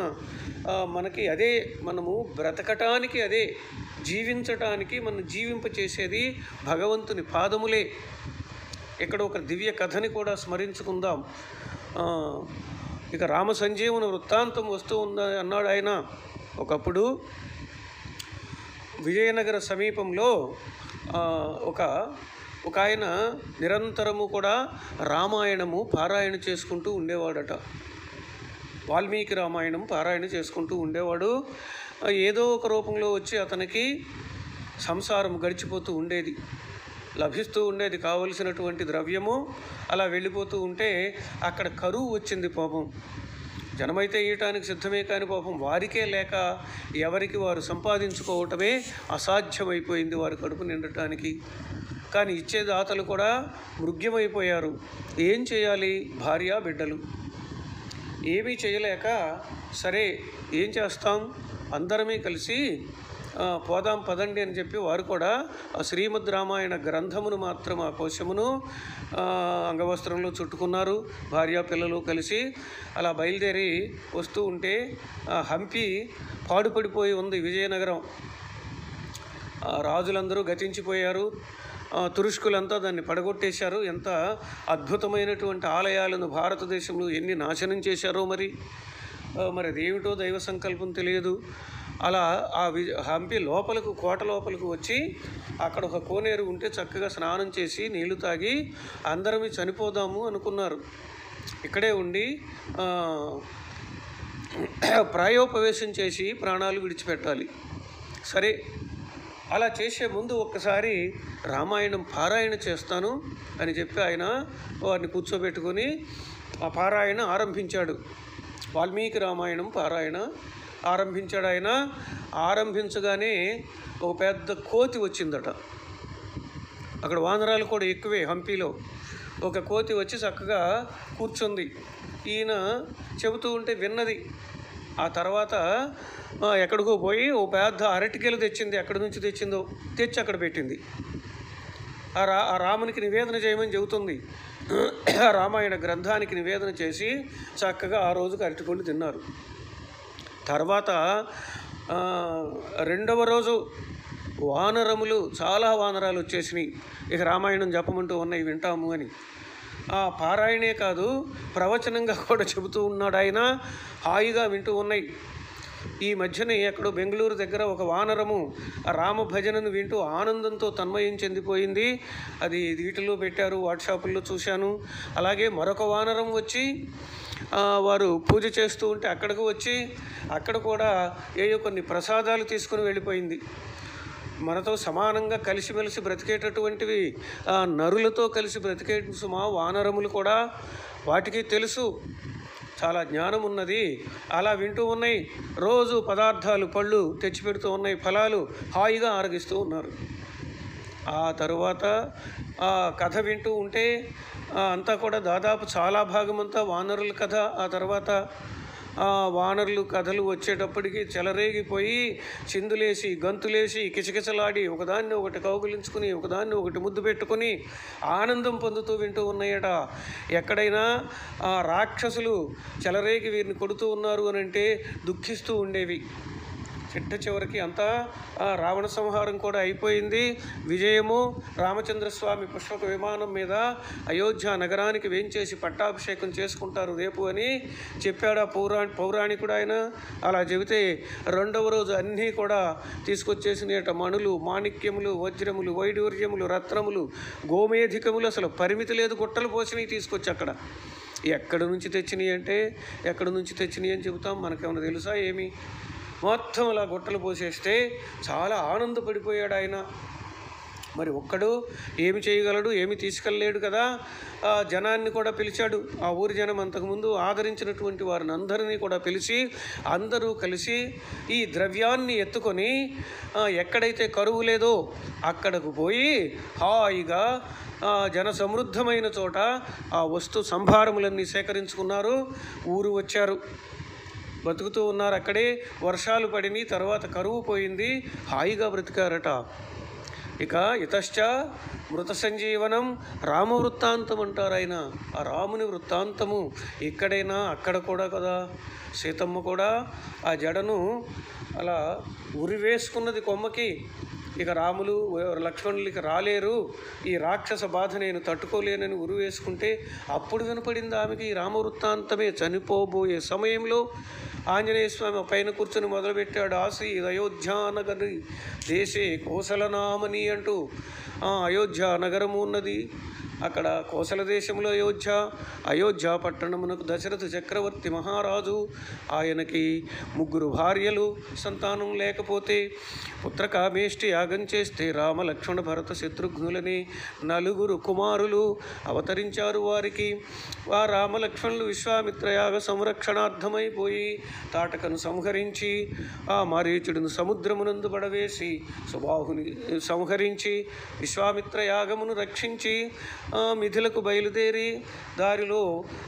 మనకి అదే మనము బ్రతకటానికి అదే జీవించటానికి మనం జీవింపచేసేది భగవంతుని పాదములే. ఇక్కడ ఒక దివ్య కథని కూడా స్మరించుకుందాం. ఇక రామ సంజీవన వృత్తాంతం వస్తూ ఉందని అన్నాడు ఆయన. ఒకప్పుడు విజయనగర సమీపంలో ఒక ఒక ఆయన నిరంతరము కూడా రామాయణము పారాయణ చేసుకుంటూ ఉండేవాడట. వాల్మీకి రామాయణం పారాయణ చేసుకుంటూ ఉండేవాడు. ఏదో ఒక రూపంలో వచ్చి అతనికి సంసారం గడిచిపోతూ ఉండేది. లభిస్తూ ఉండేది కావలసినటువంటి ద్రవ్యము. అలా వెళ్ళిపోతూ ఉంటే అక్కడ కరువు వచ్చింది పాపం. జనమైతే ఇయటానికి సిద్ధమే కాని పాపం. వారికే లేక ఎవరికి వారు సంపాదించుకోవటమే అసాధ్యమైపోయింది వారి కడుపు నిండటానికి. కానీ ఇచ్చే దాతలు కూడా మృగ్యమైపోయారు. ఏం చేయాలి? భార్య బిడ్డలు. ఏమీ చేయలేక సరే ఏం చేస్తాం? అందరమే కలిసి పోదాం పదండి అని చెప్పి వారు కూడా ఆ శ్రీమద్ రామాయణ గ్రంథమును మాత్రం ఆ కోశమును అంగవస్త్రంలో చుట్టుకున్నారు. భార్య పిల్లలు కలిసి అలా బయలుదేరి వస్తూ ఉంటే హంపి పాడుపడిపోయి ఉంది విజయనగరం. రాజులందరూ గతించిపోయారు. తురుష్కులంతా దాన్ని పడగొట్టేశారు. ఎంత అద్భుతమైనటువంటి ఆలయాలను భారతదేశంలో ఎన్ని నాశనం చేశారో మరి. మరి అదేమిటో దైవ సంకల్పం తెలియదు. అలా ఆ వి హంపి లోపలకు కోట లోపలకు వచ్చి అక్కడ ఒక కోనేరు ఉంటే చక్కగా స్నానం చేసి నీళ్ళు తాగి అందరం చనిపోదాము అనుకున్నారు. ఇక్కడే ఉండి ప్రాయోపవేశం చేసి ప్రాణాలు విడిచిపెట్టాలి. సరే అలా చేసే ముందు ఒక్కసారి రామాయణం పారాయణ చేస్తాను అని చెప్పి ఆయన వారిని కూర్చోబెట్టుకొని ఆ పారాయణ ఆరంభించాడు. వాల్మీకి రామాయణం పారాయణ ఆరంభించాడు ఆయన ఆరంభించగానే ఒక పెద్ద కోతి వచ్చిందట. అక్కడ వానరాలు కూడా ఎక్కువే హంపీలో. ఒక కోతి వచ్చి చక్కగా కూర్చుంది. ఈయన చెబుతూ ఉంటే విన్నది. ఆ తర్వాత ఎక్కడికో పోయి ఓ పెద్ద అరటికెలు తెచ్చింది. ఎక్కడి నుంచి తెచ్చిందో తెచ్చి అక్కడ పెట్టింది. ఆ రా ఆ రామునికి నివేదన చేయమని చెబుతుంది. ఆ రామాయణ గ్రంథానికి నివేదన చేసి చక్కగా ఆ రోజుకి అరటిపళ్ళు తిన్నారు. తర్వాత రెండవ రోజు వానరములు చాలా వానరాలు వచ్చేసినాయి. ఇక రామాయణం చెప్పమంటూ ఉన్నాయి వింటాము అని. ఆ పారాయణే కాదు ప్రవచనంగా కూడా చెబుతూ ఉన్నాడు ఆయన హాయిగా వింటూ ఉన్నాయి. ఈ మధ్యనే ఎక్కడో బెంగళూరు దగ్గర ఒక వానరము రామ భజనను వింటూ ఆనందంతో తన్మయం చెందిపోయింది. అది వీటిలో పెట్టారు వాట్సాపుల్లో చూశాను. అలాగే మరొక వానరం వచ్చి వారు పూజ చేస్తూ ఉంటే అక్కడికి వచ్చి అక్కడ కూడా ఏయో కొన్ని ప్రసాదాలు తీసుకుని వెళ్ళిపోయింది. మనతో సమానంగా కలిసిమెలిసి బ్రతికేటటువంటివి నరులతో కలిసి బ్రతికే సుమా వానరములు కూడా? వాటికి తెలుసు. చాలా జ్ఞానం ఉన్నది. అలా వింటూ ఉన్నాయి. రోజు పదార్థాలు పళ్ళు తెచ్చిపెడుతూ ఉన్నాయి. ఫలాలు హాయిగా ఆరగిస్తూ ఉన్నారు. ఆ తరువాత ఆ కథ వింటూ ఉంటే అంతా కూడా దాదాపు చాలా భాగమంతా వానరుల కథ. ఆ తర్వాత వానరులు కథలు వచ్చేటప్పటికి చెలరేగిపోయి చిందులేసి గంతులేసి కిచకిచలాడి ఒకదాన్ని ఒకటి కౌగులించుకుని ఒకదాన్ని ఒకటి ముద్దు పెట్టుకుని ఆనందం పొందుతూ వింటూ ఉన్నాయట. ఎక్కడైనా ఆ రాక్షసులు చెలరేగి వీరిని కొడుతూ ఉన్నారు అని అంటే దుఃఖిస్తూ ఉండేవి. చిట్ట చివరికి అంతా రావణ సంహారం కూడా అయిపోయింది. విజయము రామచంద్రస్వామి పుష్పక విమానం మీద అయోధ్య నగరానికి వేంచేసి పట్టాభిషేకం చేసుకుంటారు రేపు అని చెప్పాడు ఆ పౌరా పౌరాణికుడు ఆయన. అలా చెబితే రెండవ రోజు అన్నీ కూడా తీసుకొచ్చేసినట మణులు మాణిక్యములు వజ్రములు వైడూర్యములు రత్నములు గోమేధికములు. అసలు పరిమితి లేదు గుట్టలు పోసినవి తీసుకొచ్చి అక్కడ. ఎక్కడి నుంచి తెచ్చినాయి అంటే ఎక్కడి నుంచి తెచ్చినాయి అని చెబుతాం మనకేమైనా తెలుసా ఏమి? మొత్తం అలా గుట్టలు పోసేస్తే చాలా ఆనందపడిపోయాడు ఆయన. మరి ఒక్కడు ఏమి చేయగలడు ఏమి తీసుకెళ్ళలేడు కదా. ఆ జనాన్ని కూడా పిలిచాడు. ఆ ఊరి జనం అంతకుముందు ఆదరించినటువంటి వారిని అందరినీ కూడా పిలిచి అందరూ కలిసి ఈ ద్రవ్యాన్ని ఎత్తుకొని ఎక్కడైతే కరువు లేదో అక్కడకు పోయి హాయిగా జన సమృద్ధమైన చోట ఆ వస్తు సంభారములన్నీ సేకరించుకున్నారు. ఊరు వచ్చారు. బతుకుతూ ఉన్నారు. అక్కడే వర్షాలు పడినాయి తర్వాత కరువు పోయింది. హాయిగా బ్రతికారట. ఇక ఇతశ్చ మృత సంజీవనం రామ వృత్తాంతం అంటారు ఆయన. ఆ రాముని వృత్తాంతము ఎక్కడైనా అక్కడ కూడా కదా. సీతమ్మ కూడా ఆ జడను అలా ఉరివేసుకున్నది కొమ్మకి. ఇక రాములు లక్ష్మణులు ఇక రాలేరు. ఈ రాక్షస బాధ నేను తట్టుకోలేనని ఉరివేసుకుంటే అప్పుడు వినపడింది ఆమెకి ఈ రామవృత్తాంతమే చనిపోబోయే సమయంలో. ఆంజనేయ స్వామి పైన కూర్చొని మొదలుపెట్టాడు ఆసి అయోధ్యానగరి దేశే కోసలనామని అంటూ. అయోధ్య నగరము ఉన్నది. అక్కడ కోసల దేశంలో అయోధ్య అయోధ్య పట్టణమునకు దశరథ చక్రవర్తి మహారాజు. ఆయనకి ముగ్గురు భార్యలు సంతానం లేకపోతే పుత్రకామేష్టి యాగం చేస్తే రామ లక్ష్మణ భరత శత్రుఘ్నులని నలుగురు కుమారులు అవతరించారు వారికి. ఆ రామ లక్ష్మణులు విశ్వామిత్ర యాగ సంరక్షణార్థమైపోయి తాటకను సంహరించి ఆ మరీచుడిని సముద్రమునందు పడవేసి సుబాహుని సంహరించి విశ్వామిత్ర యాగమును రక్షించి మిథిలకు బయలుదేరి దారిలో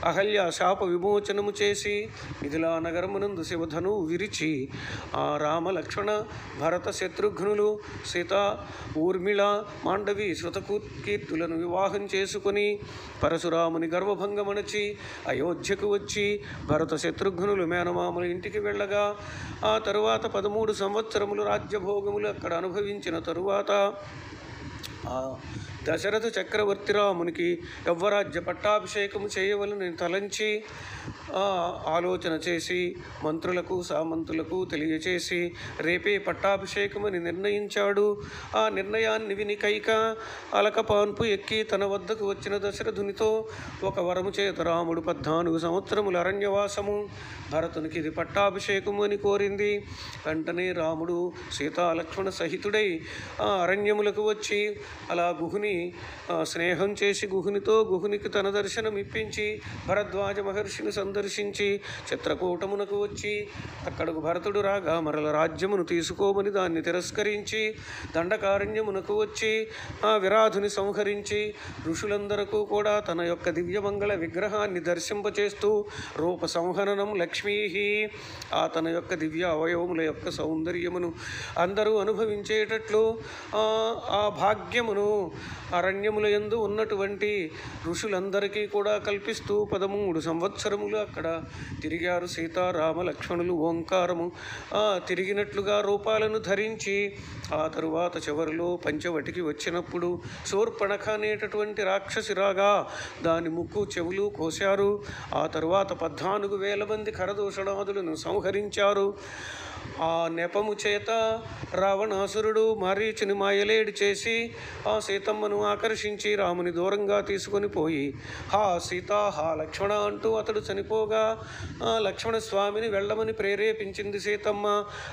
అహల్య శాప విమోచనము చేసి మిథిలా నగరమునందు శివధను విరిచి ఆ రామలక్ష్మణ భరత శత్రుఘ్నులు సీత ఊర్మిళ మాండవి శృతకీర్తులను వివాహం చేసుకొని పరశురాముని గర్వభంగమణచి అయోధ్యకు వచ్చి భరత శత్రుఘ్నులు మేనమామల ఇంటికి వెళ్ళగా ఆ తరువాత పదమూడు సంవత్సరములు రాజ్యభోగములు అక్కడ అనుభవించిన తరువాత దశరథ చక్రవర్తి రామునికి యవ్వరాజ్య పట్టాభిషేకము చేయవలని తలంచి ఆలోచన చేసి మంత్రులకు సామంతులకు తెలియచేసి రేపే పట్టాభిషేకమని నిర్ణయించాడు. ఆ నిర్ణయాన్ని విని కైక అలకపాన్పు ఎక్కి తన వద్దకు వచ్చిన దశరథునితో ఒక వరము చేత రాముడు పద్నాలుగు సంవత్సరముల అరణ్యవాసము భరతునికి ఇది పట్టాభిషేకము అని కోరింది. వెంటనే రాముడు సీతాలక్ష్మణ సహితుడై ఆ అరణ్యములకు వచ్చి అలా గుహుని స్నేహం చేసి గుహునితో గుహునికి తన దర్శనం ఇప్పించి భరద్వాజ మహర్షిని సందర్శించి చిత్రకూటమునకు వచ్చి అక్కడకు భరతుడు రాగా మరల రాజ్యమును తీసుకోమని దాన్ని తిరస్కరించి దండకారణ్యమునకు వచ్చి ఆ విరాధుని సంహరించి ఋషులందరకు కూడా తన యొక్క దివ్యమంగళ విగ్రహాన్ని దర్శింపచేస్తూ రూప సంహననం లక్ష్మీ ఆ తన యొక్క దివ్య అవయవముల యొక్క సౌందర్యమును అందరూ అనుభవించేటట్లు ఆ భాగ్యమును అరణ్యముల యందు ఉన్నటువంటి ఋషులందరికీ కూడా కల్పిస్తూ పదమూడు సంవత్సరములు అక్కడ తిరిగారు సీతారామ లక్ష్మణులు ఓంకారము. తిరిగినట్లుగా రూపాలను ధరించి ఆ తరువాత చివరిలో పంచవటికి వచ్చినప్పుడు శూర్పణఖ అనేటటువంటి రాక్షసి రాగా దాని ముక్కు చెవులు కోశారు. ఆ తరువాత పద్నాలుగు వేల మంది కరదూషణాదులను సంహరించారు. ఆ నెపము చేత రావణాసురుడు మరీచుని మాయలేడి చేసి ఆ సీతమ్మను ఆకర్షించి రాముని దూరంగా తీసుకొని పోయి హా సీత హా లక్ష్మణ అంటూ అతడు చనిపోగా ఆ లక్ష్మణ స్వామిని వెళ్ళమని ప్రేరేపించింది సీతమ్మ.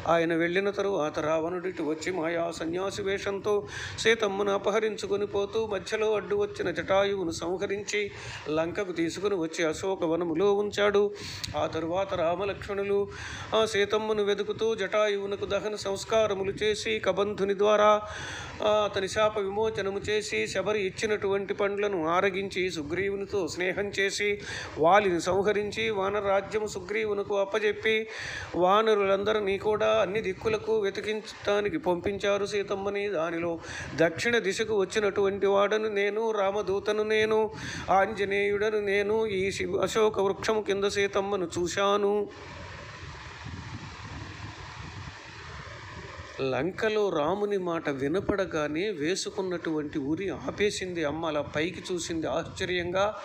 ఆయన వెళ్ళిన తరువాత రావణుడిటి వచ్చి మాయా సన్యాసి వేషంతో సీతమ్మను అపహరించుకొని పోతూ మధ్యలో అడ్డు వచ్చిన జటాయువును సంహరించి లంకకు తీసుకుని వచ్చి అశోకవనములో ఉంచాడు. ఆ తరువాత రామలక్ష్మణులు ఆ సీతమ్మను వెతుకుతూ జటాయువునకు దహన సంస్కారములు చేసి కబంధుని ద్వారా అతని శాప విమోచనము చేసి శబరి ఇచ్చినటువంటి పండ్లను ఆరగించి సుగ్రీవునితో స్నేహం చేసి వాలిని సంహరించి వానరాజ్యము సుగ్రీవునకు అప్పజెప్పి వానరులందరినీ కూడా అన్ని దిక్కులకు వెతికించడానికి పంపించారు సీతమ్మని. దానిలో దక్షిణ దిశకు వచ్చినటువంటి వాడను నేను రామదూతను నేను ఆంజనేయుడను నేను ఈ శివ అశోక వృక్షము కింద సీతమ్మను చూశాను. లంకలో రాముని మాట వినపడగానే వేసుకున్నటువంటి ఉరి ఆపేసింది. అమ్మ అలా పైకి చూసింది ఆశ్చర్యంగా.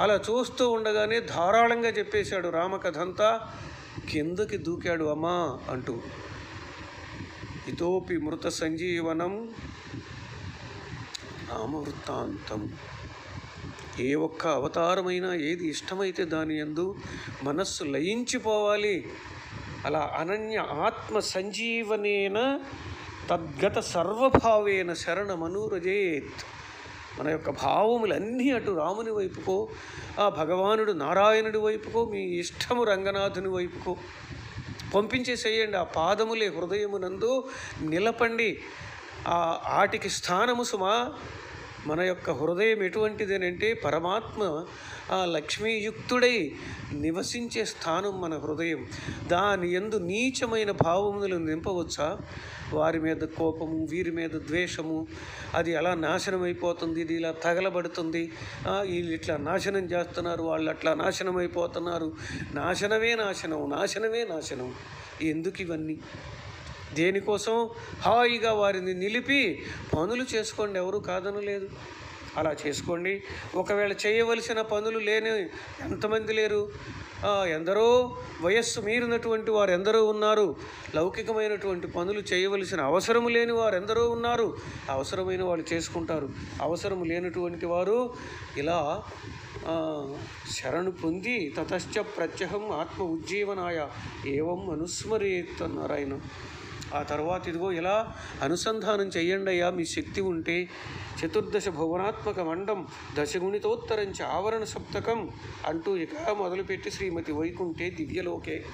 అలా చూస్తూ ఉండగానే ధారాళంగా చెప్పేశాడు రామకథంతా. కిందకి దూకాడు అమ్మా అంటూ. ఇతోపి మృత సంజీవనం రామవృత్తాంతం ఏ ఒక్క అవతారమైనా ఏది ఇష్టమైతే దాని యందు మనస్సు లయించిపోవాలి. అలా అనన్య ఆత్మ సంజీవనేన తద్గత సర్వభావేన శరణమనురజేత్ మన యొక్క భావములన్నీ అటు రాముని వైపుకో ఆ భగవానుడు నారాయణుడి వైపుకో మీ ఇష్టము రంగనాథుని వైపుకో. పంపించేసేయండి ఆ పాదములే హృదయమునందు నిలపండి. ఆ ఆటికి స్థానము సుమా మన యొక్క హృదయం ఎటువంటిది అని అంటే పరమాత్మ ఆ లక్ష్మీయుక్తుడై నివసించే స్థానం మన హృదయం. దాని ఎందు నీచమైన భావములను నింపవచ్చా? వారి మీద కోపము వీరి మీద ద్వేషము అది ఎలా నాశనం అయిపోతుంది ఇది ఇలా తగలబడుతుంది. వీళ్ళు ఇట్లా నాశనం చేస్తున్నారు వాళ్ళు అట్లా నాశనం అయిపోతున్నారు నాశనమే నాశనం నాశనమే నాశనం. ఎందుకు ఇవన్నీ? దేనికోసం హాయిగా వారిని నిలిపి పనులు చేసుకోండి. ఎవరు కాదనలేదు. అలా చేసుకోండి. ఒకవేళ చేయవలసిన పనులు లేని ఎంతమంది లేరు? ఎందరో వయస్సు మీరినటువంటి వారు ఎందరో ఉన్నారు. లౌకికమైనటువంటి పనులు చేయవలసిన అవసరం లేని వారు ఎందరో ఉన్నారు. అవసరమైన వాళ్ళు చేసుకుంటారు. అవసరం లేనటువంటి వారు ఇలా శరణు పొంది తతశ్చ ప్రత్యహం ఆత్మ ఉజ్జీవనాయ ఏవం అనుస్మరేత్ అన్నారు ఆయన ఆ తర్వాత ఇదిగో ఇలా అనుసంధానం చెయ్యండి అయ్యా మీ శక్తి ఉంటే. చతుర్దశ భువనాత్మక మండం దశగుణితోత్తరంచ ఆవరణ సప్తకం అంటూ ఇక మొదలుపెట్టి శ్రీమతి వైకుంఠే దివ్యలోకే.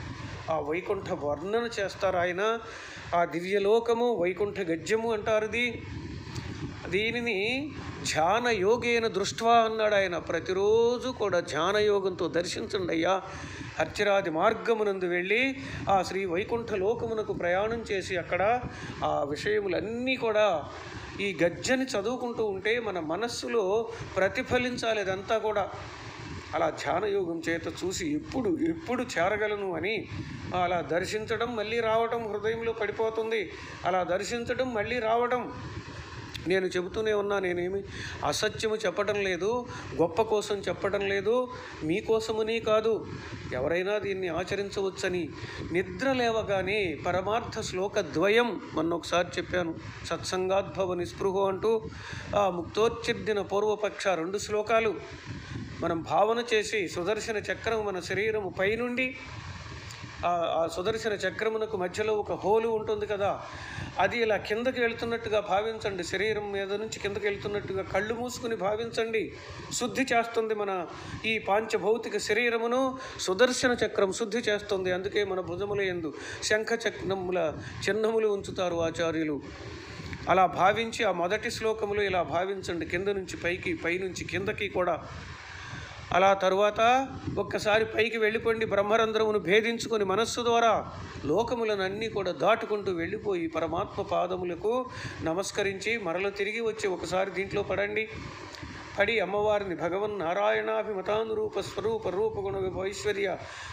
ఆ వైకుంఠ వర్ణన చేస్తారు ఆయన. ఆ దివ్యలోకము వైకుంఠ గద్యము అంటారు దీనిని ధ్యాన యోగేన దృష్ట్వా అన్నాడు ఆయన. ప్రతిరోజు కూడా ధ్యాన యోగంతో దర్శించండి అయ్యా. అర్చరాది మార్గమునందు వెళ్ళి ఆ శ్రీ వైకుంఠ లోకమునకు ప్రయాణం చేసి అక్కడ ఆ విషయములన్నీ కూడా ఈ గజ్జని చదువుకుంటూ ఉంటే మన మనస్సులో ప్రతిఫలించాలి అదంతా కూడా. అలా ధ్యానయోగం చేత చూసి ఎప్పుడు ఎప్పుడు చేరగలను అని అలా దర్శించడం మళ్ళీ రావడం హృదయంలో పడిపోతుంది. అలా దర్శించడం మళ్ళీ రావడం నేను చెబుతూనే ఉన్నా నేనేమి అసత్యము చెప్పటం లేదు గొప్ప కోసం చెప్పటం లేదు మీకోసమని కాదు. ఎవరైనా దీన్ని ఆచరించవచ్చని నిద్ర లేవగానే పరమార్థ శ్లోక ద్వయం మొన్నొకసారి చెప్పాను. సత్సంగాద్భవ నిస్పృహ అంటూ ఆ ముక్తోచ్చిర్దిన పూర్వపక్ష రెండు శ్లోకాలు. మనం భావన చేసి సుదర్శన చక్రం మన శరీరము పైనుండి ఆ సుదర్శన చక్రమునకు మధ్యలో ఒక హోలు ఉంటుంది కదా అది ఇలా కిందకి వెళ్తున్నట్టుగా భావించండి. శరీరం మీద నుంచి కిందకి వెళ్తున్నట్టుగా కళ్ళు మూసుకుని భావించండి. శుద్ధి చేస్తుంది మన ఈ పాంచభౌతిక శరీరమును సుదర్శన చక్రం శుద్ధి చేస్తుంది. అందుకే మన భుజముల ఎందు శంఖ చక్రముల చిహ్నములు ఉంచుతారు ఆచార్యులు. అలా భావించి ఆ మొదటి శ్లోకములు ఇలా భావించండి. కింద నుంచి పైకి పైనుంచి కిందకి కూడా అలా తరువాత ఒక్కసారి పైకి వెళ్ళిపోండి బ్రహ్మరంధ్రమును భేదించుకొని మనస్సు ద్వారా లోకములను అన్నీ కూడా దాటుకుంటూ వెళ్ళిపోయి పరమాత్మ పాదములకు నమస్కరించి మరల తిరిగి వచ్చి ఒకసారి దీంట్లో పడండి. అడి అమ్మవారిని భగవన్ నారాయణాభిమతానురూప స్వరూప రూపగుణ ఐశ్వర్య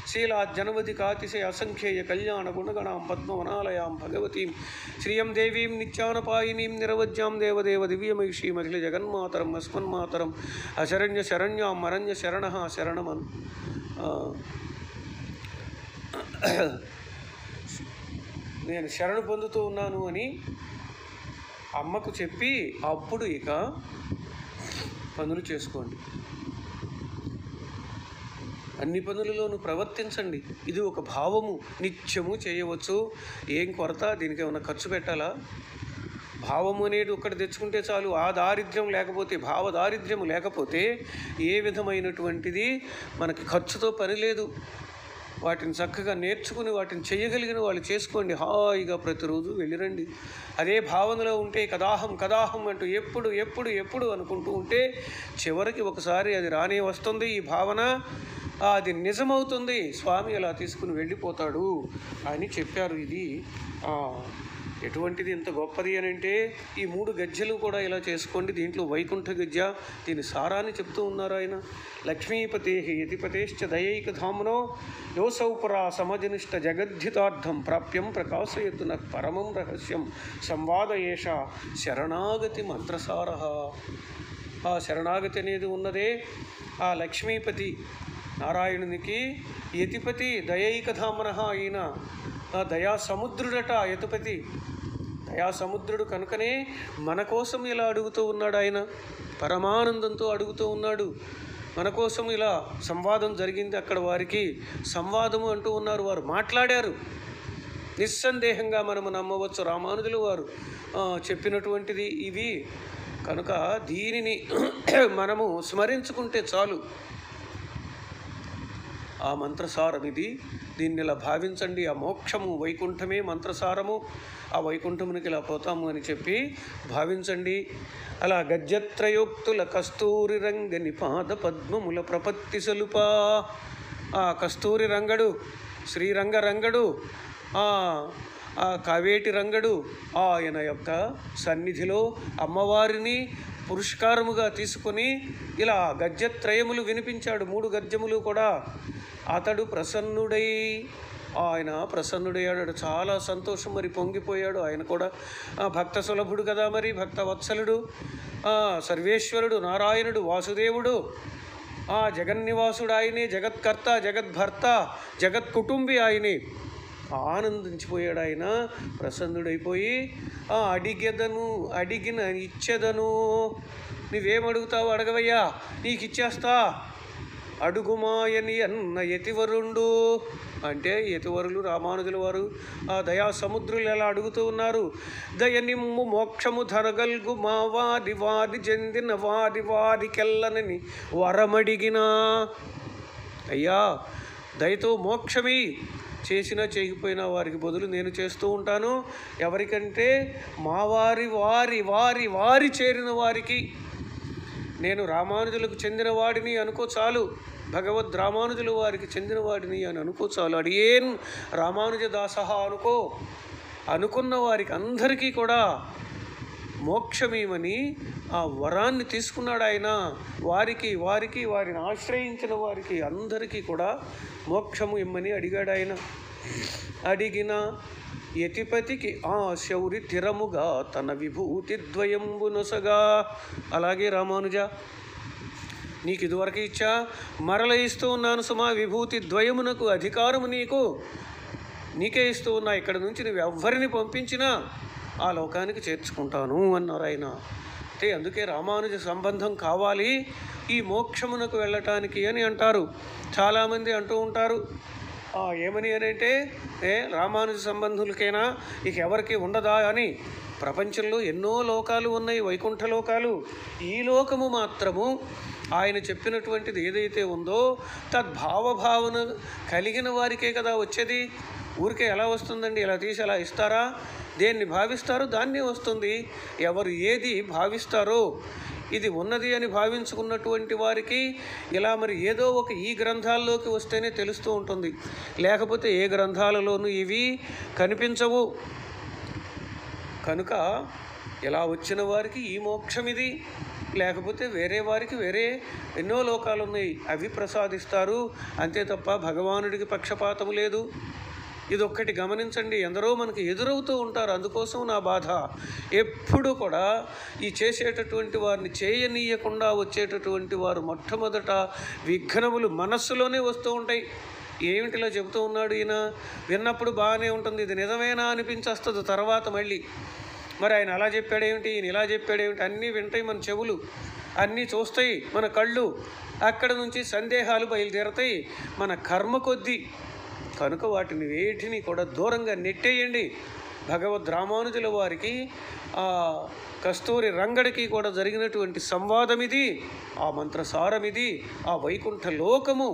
శీలా జనవది కాతిశయ అసంఖ్యేయ కళ్యాణ గుణగణాం పద్మవనాలయాం భగవతీం. శ్రియం దేవీం నిత్యానపాయినీం నిరవజ్యాం దేవదేవ దివ్యమైషీం మహిళ జగన్మాతరం అస్మన్మాతరం. అశరణ్య శరణ్యాం అరణ్య శరణ శరణమన్. నేను శరణు పొందుతూ ఉన్నాను అని అమ్మకు చెప్పి అప్పుడు ఇక పనులు చేసుకోండి. అన్ని పనులలోనూ ప్రవర్తించండి. ఇది ఒక భావము. నిత్యము చేయవచ్చు. ఏం కొరత? దీనికి ఏమైనా ఖర్చు పెట్టాలా? భావము అనేది ఒక్కటి తెచ్చుకుంటే చాలు. ఆ దారిద్ర్యం లేకపోతే భావ దారిద్ర్యం లేకపోతే ఏ విధమైనటువంటిది మనకి ఖర్చుతో పని లేదు. వాటిని చక్కగా నేర్చుకుని వాటిని చేయగలిగిన వాళ్ళు చేసుకోండి. హాయిగా ప్రతిరోజు వెళ్ళిరండి. అదే భావనలో ఉంటే కదాహం కదాహం అంటూ ఎప్పుడు ఎప్పుడు ఎప్పుడు అనుకుంటూ ఉంటే చివరికి ఒకసారి అది రానే వస్తుంది. ఈ భావన అది నిజమవుతుంది. స్వామి అలా తీసుకుని వెళ్ళిపోతాడు అని చెప్పారు ఇది. ఎటువంటిది ఇంత గొప్పది అని అంటే ఈ మూడు గజ్జలు కూడా ఇలా చేసుకోండి. దీంట్లో వైకుంఠ గజ్జ దీని సారాన్ని చెప్తూ ఉన్నారు ఆయన? లక్ష్మీపతే యతిపతేశ్చ దయైక ధామ్నో యోసౌపురా సమజనిష్ట జగద్ధితార్థం ప్రాప్యం ప్రకాశయతు నాకు పరమం రహస్యం సంవాద ఏష శరణాగతి మంత్రసార. ఆ శరణాగతి అనేది ఉన్నదే ఆ లక్ష్మీపతి నారాయణునికి యతిపతి దయైకధామన అయిన దయా సముద్రుడట యతుపతి. దయా సముద్రుడు కనుకనే మన కోసం ఇలా అడుగుతూ ఉన్నాడు ఆయన. పరమానందంతో అడుగుతూ ఉన్నాడు. మన కోసం ఇలా సంవాదం జరిగింది అక్కడ వారికి. సంవాదము అంటూ ఉన్నారు వారు. మాట్లాడారు. నిస్సందేహంగా మనము నమ్మవచ్చు రామానుజులు వారు. చెప్పినటువంటిది ఇవి. కనుక దీనిని మనము స్మరించుకుంటే చాలు. ఆ మంత్రసారం ఇది దీన్ని ఇలా భావించండి. ఆ మోక్షము వైకుంఠమే మంత్రసారము. ఆ వైకుంఠమునికి ఇలా పోతాము అని చెప్పి భావించండి. అలా గజ్జత్రయోక్తుల కస్తూరి రంగ నిపాద పద్మముల ప్రపత్తి సలుపా. ఆ కస్తూరి రంగడు శ్రీరంగ రంగడు ఆ కావేటి రంగడు ఆయన యొక్క సన్నిధిలో అమ్మవారిని పురస్కారముగా తీసుకొని ఇలా గద్యత్రయములు వినిపించాడు. మూడు గద్యములు కూడా అతడు ప్రసన్నుడై ఆయన ప్రసన్నుడయ్యాడు చాలా సంతోషం మరి పొంగిపోయాడు. ఆయన కూడా భక్త సులభుడు కదా మరి భక్త వత్సలుడు. సర్వేశ్వరుడు నారాయణుడు వాసుదేవుడు. ఆ జగన్నివాసుడు ఆయనే జగత్కర్త జగద్భర్త జగత్ కుటుంబి ఆయనే. ఆనందించిపోయాడు ఆయన ప్రసన్నుడైపోయి ఆ అడిగెదను అడిగిన ఇచ్చెదను. నువ్వేమడుగుతావు అడగవయ్యా? నీకు ఇచ్చేస్తా అడుగుమాయని అన్న యతివరుండు. అంటే యతివరులు రామానుజుల వారు ఆ దయా సముద్రులు ఎలా అడుగుతూ ఉన్నారు? దయ నిమ్ము మోక్షము ధరగల్గు మా వారి వారి చెందిన వారి వారికెల్లనని వరమడిగినా. అయ్యా దయతో మోక్షమి చేసినా చేయకపోయినా వారికి బదులు నేను చేస్తూ ఉంటాను. ఎవరికంటే మా వారి వారి వారి వారి చేరిన వారికి నేను రామానుజులకు చెందిన వాడిని అనుకో చాలు. భగవద్ రామానుజుల వారికి చెందిన వాడిని అని అనుకో చాలు. అడియేన్ రామానుజ దాసహ అనుకో. అనుకున్న వారికి అందరికీ కూడా మోక్షమేమని ఆ వరాన్ని తీసుకున్నాడు ఆయన. వారికి వారికి వారిని ఆశ్రయించిన వారికి అందరికీ కూడా మోక్షము ఇమ్మని అడిగాడు ఆయన. అడిగిన యతిపతికి ఆ శౌరి తిరముగా తన విభూతి ద్వయంబునొసగా అలాగే రామానుజ నీకు ఇదివరకు ఇచ్చా? మరల ఇస్తూ ఉన్నాను సుమా విభూతి ద్వయమునకు అధికారము నీకు. నీకే ఇస్తూ ఉన్నా ఇక్కడ నుంచి నువ్వు ఎవ్వరిని పంపించినా? ఆ లోకానికి చేర్చుకుంటాను అన్నారు ఆయన. అంటే అందుకే రామానుజ సంబంధం కావాలి ఈ మోక్షమునకు వెళ్ళటానికి అని అంటారు. చాలామంది అంటూ ఉంటారు. ఏమని అని అంటే ఏ రామానుజ సంబంధులకైనా? ఇక ఎవరికి ఉండదా అని. ప్రపంచంలో ఎన్నో లోకాలు ఉన్నాయి వైకుంఠ లోకాలు. ఈ లోకము మాత్రము ఆయన చెప్పినటువంటిది ఏదైతే ఉందో తద్భావభావన కలిగిన వారికే కదా వచ్చేది. ఊరికే ఎలా వస్తుందండి? ఇలా తీసి అలా ఇస్తారా? దేన్ని భావిస్తారో దాన్నే వస్తుంది. ఎవరు ఏది భావిస్తారో ఇది ఉన్నది అని భావించుకున్నటువంటి వారికి ఇలా మరి ఏదో ఒక ఈ గ్రంథాల్లోకి వస్తేనే తెలుస్తూ ఉంటుంది. లేకపోతే ఏ గ్రంథాలలోనూ ఇవి కనిపించవు. కనుక ఇలా వచ్చిన వారికి ఈ మోక్షం ఇది. లేకపోతే వేరే వారికి వేరే ఎన్నో లోకాలు ఉన్నాయి అవి ప్రసాదిస్తారు. అంతే తప్ప భగవానుడికి పక్షపాతం లేదు. ఇది ఒక్కటి గమనించండి. ఎందరో మనకి ఎదురవుతూ ఉంటారు. అందుకోసం నా బాధ. ఎప్పుడు కూడా ఈ చేసేటటువంటి వారిని చేయనీయకుండా వచ్చేటటువంటి వారు మొట్టమొదట విఘ్నములు మనస్సులోనే వస్తూ ఉంటాయి. ఏమిటిలా చెబుతూ ఉన్నాడు ఈయన? విన్నప్పుడు బాగానే ఉంటుంది. ఇది నిజమేనా అనిపించేస్తుంది తర్వాత మళ్ళీ. మరి ఆయన అలా చెప్పాడేమిటి? ఈయన ఇలా చెప్పాడేమిటి? అన్నీ వింటాయి మన చెవులు. అన్నీ చూస్తాయి మన కళ్ళు. అక్కడ నుంచి సందేహాలు బయలుదేరతాయి. మన కర్మ కొద్దీ కనుక వాటిని వేటిని కూడా దూరంగా నెట్టేయండి. భగవద్ రామానుజుల వారికి ఆ కస్తూరి రంగడికి కూడా జరిగినటువంటి సంవాదం ఇది ఆ మంత్రసారం ఇది ఆ వైకుంఠ లోకము.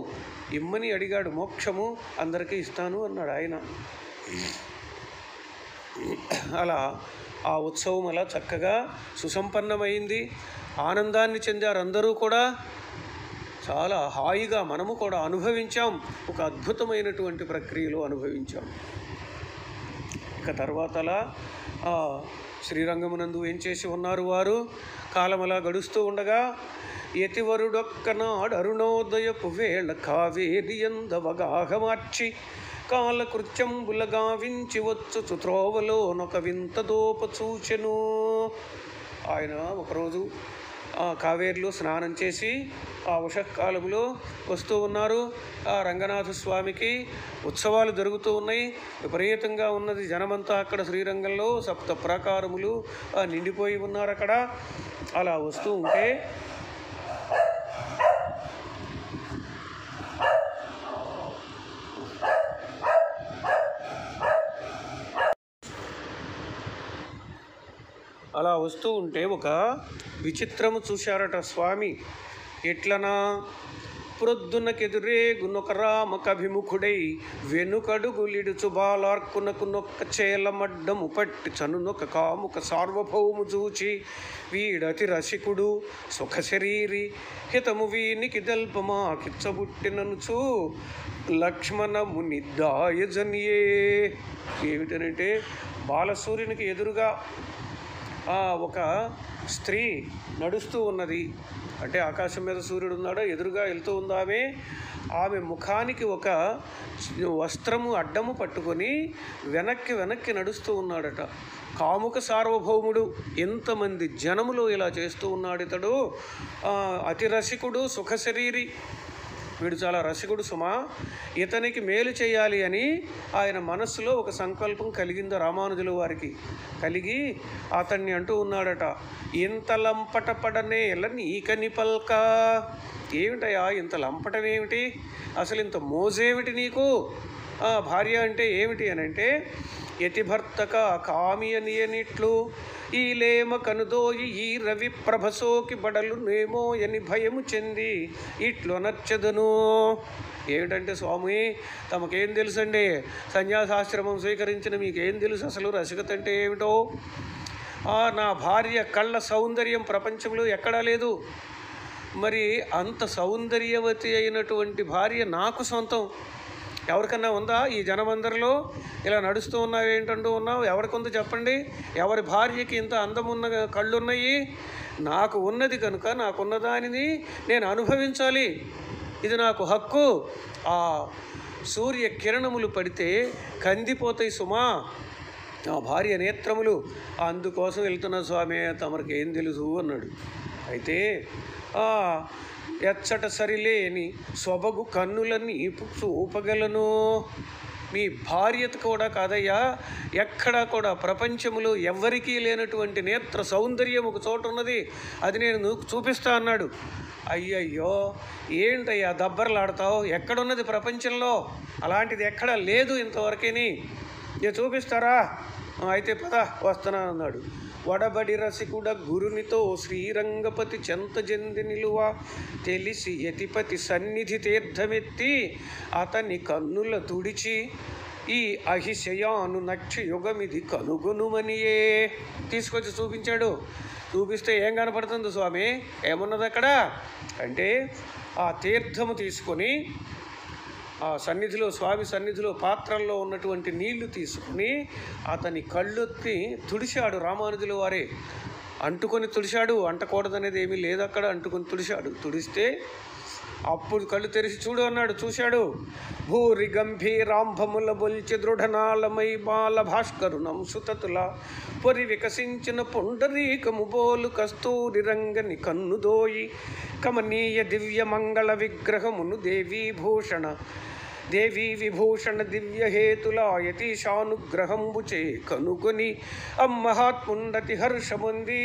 ఇమ్మని అడిగాడు మోక్షము అందరికీ ఇస్తాను అన్నాడు ఆయన. అలా ఆ ఉత్సవం అలా చక్కగా సుసంపన్నమైంది. ఆనందాన్ని చెందారు అందరూ కూడా చాలా హాయిగా మనము కూడా అనుభవించాం. ఒక అద్భుతమైనటువంటి ప్రక్రియలో అనుభవించాం. ఇక తర్వాత అలా శ్రీరంగమునందు ఏం చేసి ఉన్నారు వారు? కాలం గడుస్తూ ఉండగా యతివరుడొక్కనాడు అరుణోదయపు వేళ కావేరియందవగాహమార్చి కాలకృత్యంబులగావించి కాలకృత్యంబుల గావించి వచ్చు త్రోవలోనొక వింత దోప చూచెను. ఆయన ఒకరోజు కావేరిలో స్నానం చేసి ఆ ఉషకాలంలో వస్తూ ఉన్నారు. ఆ రంగనాథ స్వామికి ఉత్సవాలు జరుగుతూ ఉన్నాయి. విపరీతంగా ఉన్నది జనమంతా అక్కడ శ్రీరంగంలో సప్త ప్రాకారములు నిండిపోయి ఉన్నారు అక్కడ. అలా వస్తూ ఉంటే అలా వస్తూ ఉంటే ఒక విచిత్రము చూశారట స్వామి. ఎట్లనా? ప్రొద్దునకెదురే గునొక రామకభిముఖుడై వెనుకడుగులిడుచు బాలార్కునకు నొక్క చేలమడ్డము పట్టి చనునొక కాముక సార్వభౌము చూచి వీడతి రసికుడు సుఖ శరీరి హితము వీనికి దల్పమా కిచ్చబుట్టిననుచు లక్ష్మణముని దాయజనియే. ఏమిటనంటే బాలసూర్యునికి ఎదురుగా ఒక స్త్రీ నడుస్తూ ఉన్నది. అంటే ఆకాశం మీద సూర్యుడు ఉన్నాడో? ఎదురుగా వెళ్తూ ఉంది ఆమె? ఆమె ముఖానికి ఒక వస్త్రము అడ్డము పట్టుకొని వెనక్కి వెనక్కి నడుస్తూ ఉన్నాడట. కాముక సార్వభౌముడు ఎంతమంది జనములు ఇలా చేస్తూ ఉన్నాడు ఇతడు అతిరసికుడు అతి రసికుడు సుఖ శరీరి వీడు చాలా రసికుడు సుమా ఇతనికి మేలు చేయాలి అని ఆయన మనస్సులో ఒక సంకల్పం కలిగింది రామానుజుల వారికి. కలిగి అతన్ని అంటూ ఉన్నాడట ఇంత లంపట పడనే నీకని పల్క ఏమిటయా ఇంత లంపటం ఏమిటి అసలు ఇంత మోజేమిటి నీకు? భార్య అంటే ఏమిటి అని అంటే యతిభర్తక కామి అని అనిట్లు ఈ లేమ కనుదోయి ఈ రవి ప్రభసోకి బడలు నేమో అని భయము చెంది ఇట్లు నచ్చదను ఏమిటంటే స్వామి తమకేం తెలుసండి? సన్యాసాశ్రమం స్వీకరించిన మీకేం తెలుసు? అసలు రసికత అంటే ఏమిటో? ఆ, నా భార్య కళ్ళ సౌందర్యం ప్రపంచంలో ఎక్కడా లేదు. మరి అంత సౌందర్యవతి అయినటువంటి భార్య నాకు సొంతం. ఎవరికన్నా ఉందా? ఈ జనమందరిలో ఇలా నడుస్తూ ఉన్నావు ఏంటంటూ ఉన్నావు? ఎవరికి ఉందో చెప్పండి? ఎవరి భార్యకి ఇంత అందమున్న కళ్ళున్నాయి? నాకు ఉన్నది కనుక నాకున్న దానిని నేను అనుభవించాలి. ఇది నాకు హక్కు. ఆ సూర్య కిరణములు పడితే కందిపోతాయి సుమా. నా భార్య నేత్రములు. అందుకోసం వెళ్తున్న స్వామి తమరికి ఏం తెలుసు? అన్నాడు. అయితే ఎచ్చట సరిలేని సొబగు కన్నులని చూపగలను మీ భార్యత కూడా కాదయ్యా ఎక్కడా కూడా ప్రపంచములో ఎవ్వరికీ లేనటువంటి నేత్ర సౌందర్యం ఒక చోట ఉన్నది. అది నేను నువ్వు చూపిస్తా అన్నాడు. అయ్యయ్యో ఏంటయ్యా దబ్బర్లాడతావు? ఎక్కడున్నది ప్రపంచంలో? అలాంటిది ఎక్కడా లేదు ఇంతవరకేని. నేను చూపిస్తారా? అయితే పద వస్తున్నా అన్నాడు. వడబడి రసికుడ గురునితో శ్రీరంగపతి చెంతజంది నిలువ. తెలిసి యతిపతి సన్నిధి తీర్థమెత్తి అతని కన్నుల తుడిచి ఈ అహిశయాను నక్ష యుగమిది కనుగొనుమనియే. తీసుకొచ్చి చూపించాడు. చూపిస్తే ఏం కనపడుతుంది స్వామి? ఏమున్నది అక్కడ అంటే ఆ తీర్థము తీసుకొని ఆ సన్నిధిలో స్వామి సన్నిధిలో పాత్రల్లో ఉన్నటువంటి నీళ్ళు తీసుకుని అతని కళ్ళొత్తి తుడిశాడు రామానుజుల వారే. అంటుకొని తుడిశాడు అంటకూడదనేది ఏమీ లేదు అక్కడ అంటుకొని తుడిశాడు. తుడిస్తే అప్పుడు కళ్ళు తెరిచి చూడు అన్నాడు చూశాడు. భూరి గంభీరాంభముల బొల్చి దృఢనాళమై బాల భాస్కరుణం సుతతుల పొరి వికసించిన పుండరీకము బోలు కస్తూరి రంగని కన్నుదోయి కమనీయ దివ్య మంగళ విగ్రహమును దేవీ భూషణ దేవీ విభూషణ దివ్య హేతుల యతీశానుగ్రహంబుచే కనుకొని అమ్మహాత్ముండతి హర్షముంది.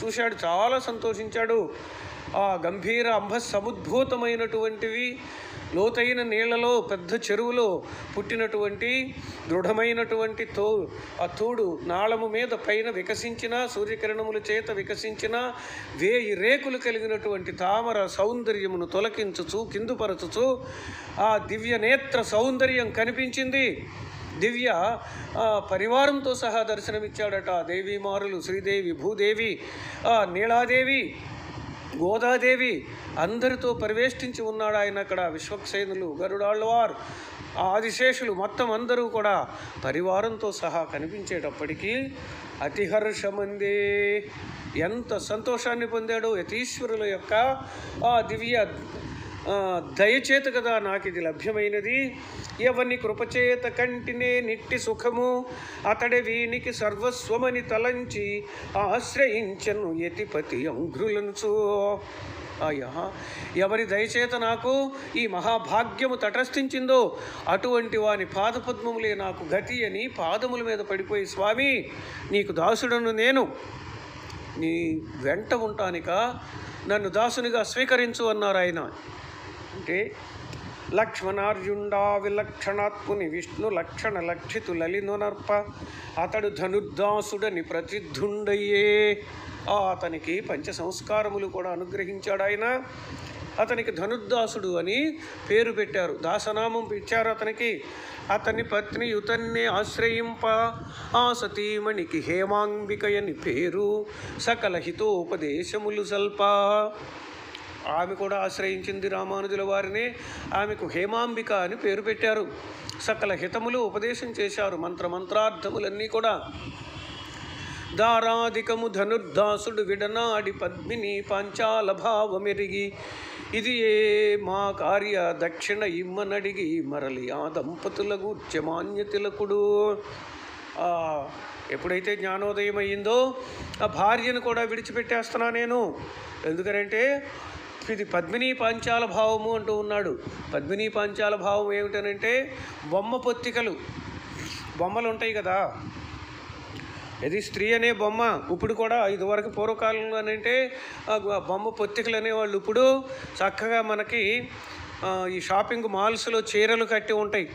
చూశాడు చాలా సంతోషించాడు. ఆ గంభీర అంబ సముద్భూతమైనటువంటివి లోతైన నీళ్ళలో పెద్ద చెరువులో పుట్టినటువంటి దృఢమైనటువంటి తో ఆ తోడు నాళము మీద పైన వికసించిన సూర్యకిరణముల చేత వికసించిన వేయి రేకులు కలిగినటువంటి తామర సౌందర్యమును తొలకించుచు కిందుపరచుచు ఆ దివ్య నేత్ర సౌందర్యం కనిపించింది. దివ్య పరివారంతో సహా దర్శనమిచ్చాడట. దేవీమారులు శ్రీదేవి భూదేవి నీళాదేవి నీలాదేవి గోదాదేవి అందరితో పరివేష్టించి ఉన్నాడు ఆయన అక్కడ. విశ్వక్సేనులు గరుడాళ్ళవారు ఆదిశేషులు మొత్తం అందరూ కూడా పరివారంతో సహా కనిపించేటప్పటికీ అతిహర్షమందే ఎంత సంతోషాన్ని పొందాడో యతీశ్వరుల యొక్క ఆ దివ్య దయచేత కదా నాకు ఇది లభ్యమైనది. ఎవని కృపచేత కంటినే నిట్టి సుఖము అతడి వీనికి సర్వస్వమని తలంచి ఆశ్రయించను యతిపతి అంఘ్రులనుచు. అయ్యా ఎవరి దయచేత నాకు ఈ మహాభాగ్యము తటస్థించిందో అటువంటి వాని పాదపద్మములే నాకు గతి అని పాదముల మీద పడిపోయి స్వామి నీకు దాసుడను నేను. నీ వెంట ఉంటానిక నన్ను దాసునిగా స్వీకరించు అన్నారు ఆయన. అంటే లక్ష్మణార్జుండా విలక్షణాత్ముని విష్ణు లక్షణ లక్షితు లలినునర్ప. అతడు ధనుర్దాసుడని ప్రసిద్ధుండయ్యే ఆ అతనికి పంచ సంస్కారములు కూడా అనుగ్రహించాడు ఆయన అతనికి ధనుర్దాసుడు అని పేరు పెట్టారు. దాసనామం ఇచ్చారు అతనికి. అతని పత్ని యుతన్నే ఆశ్రయింప. ఆ సతీమణికి హేమాంబికయని పేరు. సకల హితోపదేశములు సల్ప. ఆమె కూడా ఆశ్రయించింది రామానుజుల వారినే. ఆమెకు హేమాంబిక అని పేరు పెట్టారు. సకల హితములు ఉపదేశం చేశారు. మంత్రమంత్రార్థములన్నీ కూడా. దారాధికము ధనుర్దాసుడు విడనాడి పద్మిని పాంచాల భావమెరిగి ఇది ఏ మా కార్య దక్షిణ ఇమ్మనడిగి మరలి ఆ దంపతుల గూర్చమాన్య తిలకుడు. ఆ, ఎప్పుడైతే జ్ఞానోదయం అయ్యిందో ఆ భార్యను కూడా విడిచిపెట్టేస్తున్నా నేను. ఎందుకనంటే ఇది పద్మిని పాంచాల భావము అంటూ ఉన్నాడు. పద్మినీ పాంచాల భావం ఏమిటనంటే బొమ్మ పొత్తికలు. బొమ్మలు ఉంటాయి కదా. ఇది స్త్రీ అనే బొమ్మ. ఇప్పుడు కూడా ఇదివరకు పూర్వకాలంలో అంటే బొమ్మ పొత్తికలు అనేవాళ్ళు ఇప్పుడు చక్కగా మనకి ఈ షాపింగ్ మాల్స్లో చీరలు కట్టి ఉంటాయి.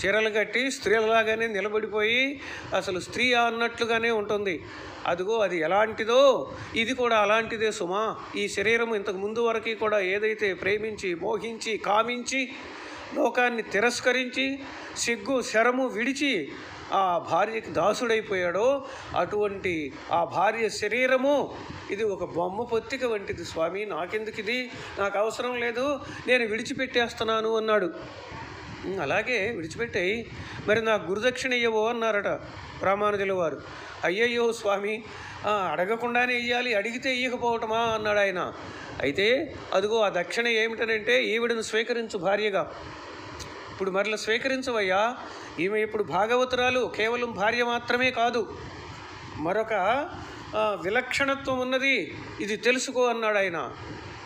చీరలు కట్టి స్త్రీలలాగానే నిలబడిపోయి అసలు స్త్రీ అన్నట్లుగానే ఉంటుంది. అదిగో అది ఎలాంటిదో ఇది కూడా అలాంటిదే సుమా. ఈ శరీరం ఇంతకు ముందు వరకు కూడా ఏదైతే ప్రేమించి మోహించి కామించి లోకాన్ని తిరస్కరించి సిగ్గు శరము విడిచి ఆ భార్యకి దాసుడైపోయాడో అటువంటి ఆ భార్య శరీరము ఇది ఒక బొమ్మ పొత్తిక వంటిది స్వామి. నాకెందుకు ఇది నాకు అవసరం లేదు. నేను విడిచిపెట్టేస్తున్నాను అన్నాడు. అలాగే విడిచిపెట్టాయి. మరి నాకు గురుదక్షిణ ఇయ్యవో అన్నారట రామానుజుల వారు. అయ్యయ్యో స్వామి అడగకుండానే ఇయ్యాలి అడిగితే ఇయ్యకపోవటమా అన్నాడు ఆయన. అయితే అదిగో ఆ దక్షిణ ఏమిటనంటే ఈవిడను స్వీకరించు భార్యగా. ఇప్పుడు మరల స్వీకరించవయ్యా ఈమె ఇప్పుడు భాగవతురాలు కేవలం భార్య మాత్రమే కాదు. మరొక విలక్షణత్వం ఉన్నది. ఇది తెలుసుకో అన్నాడు ఆయన.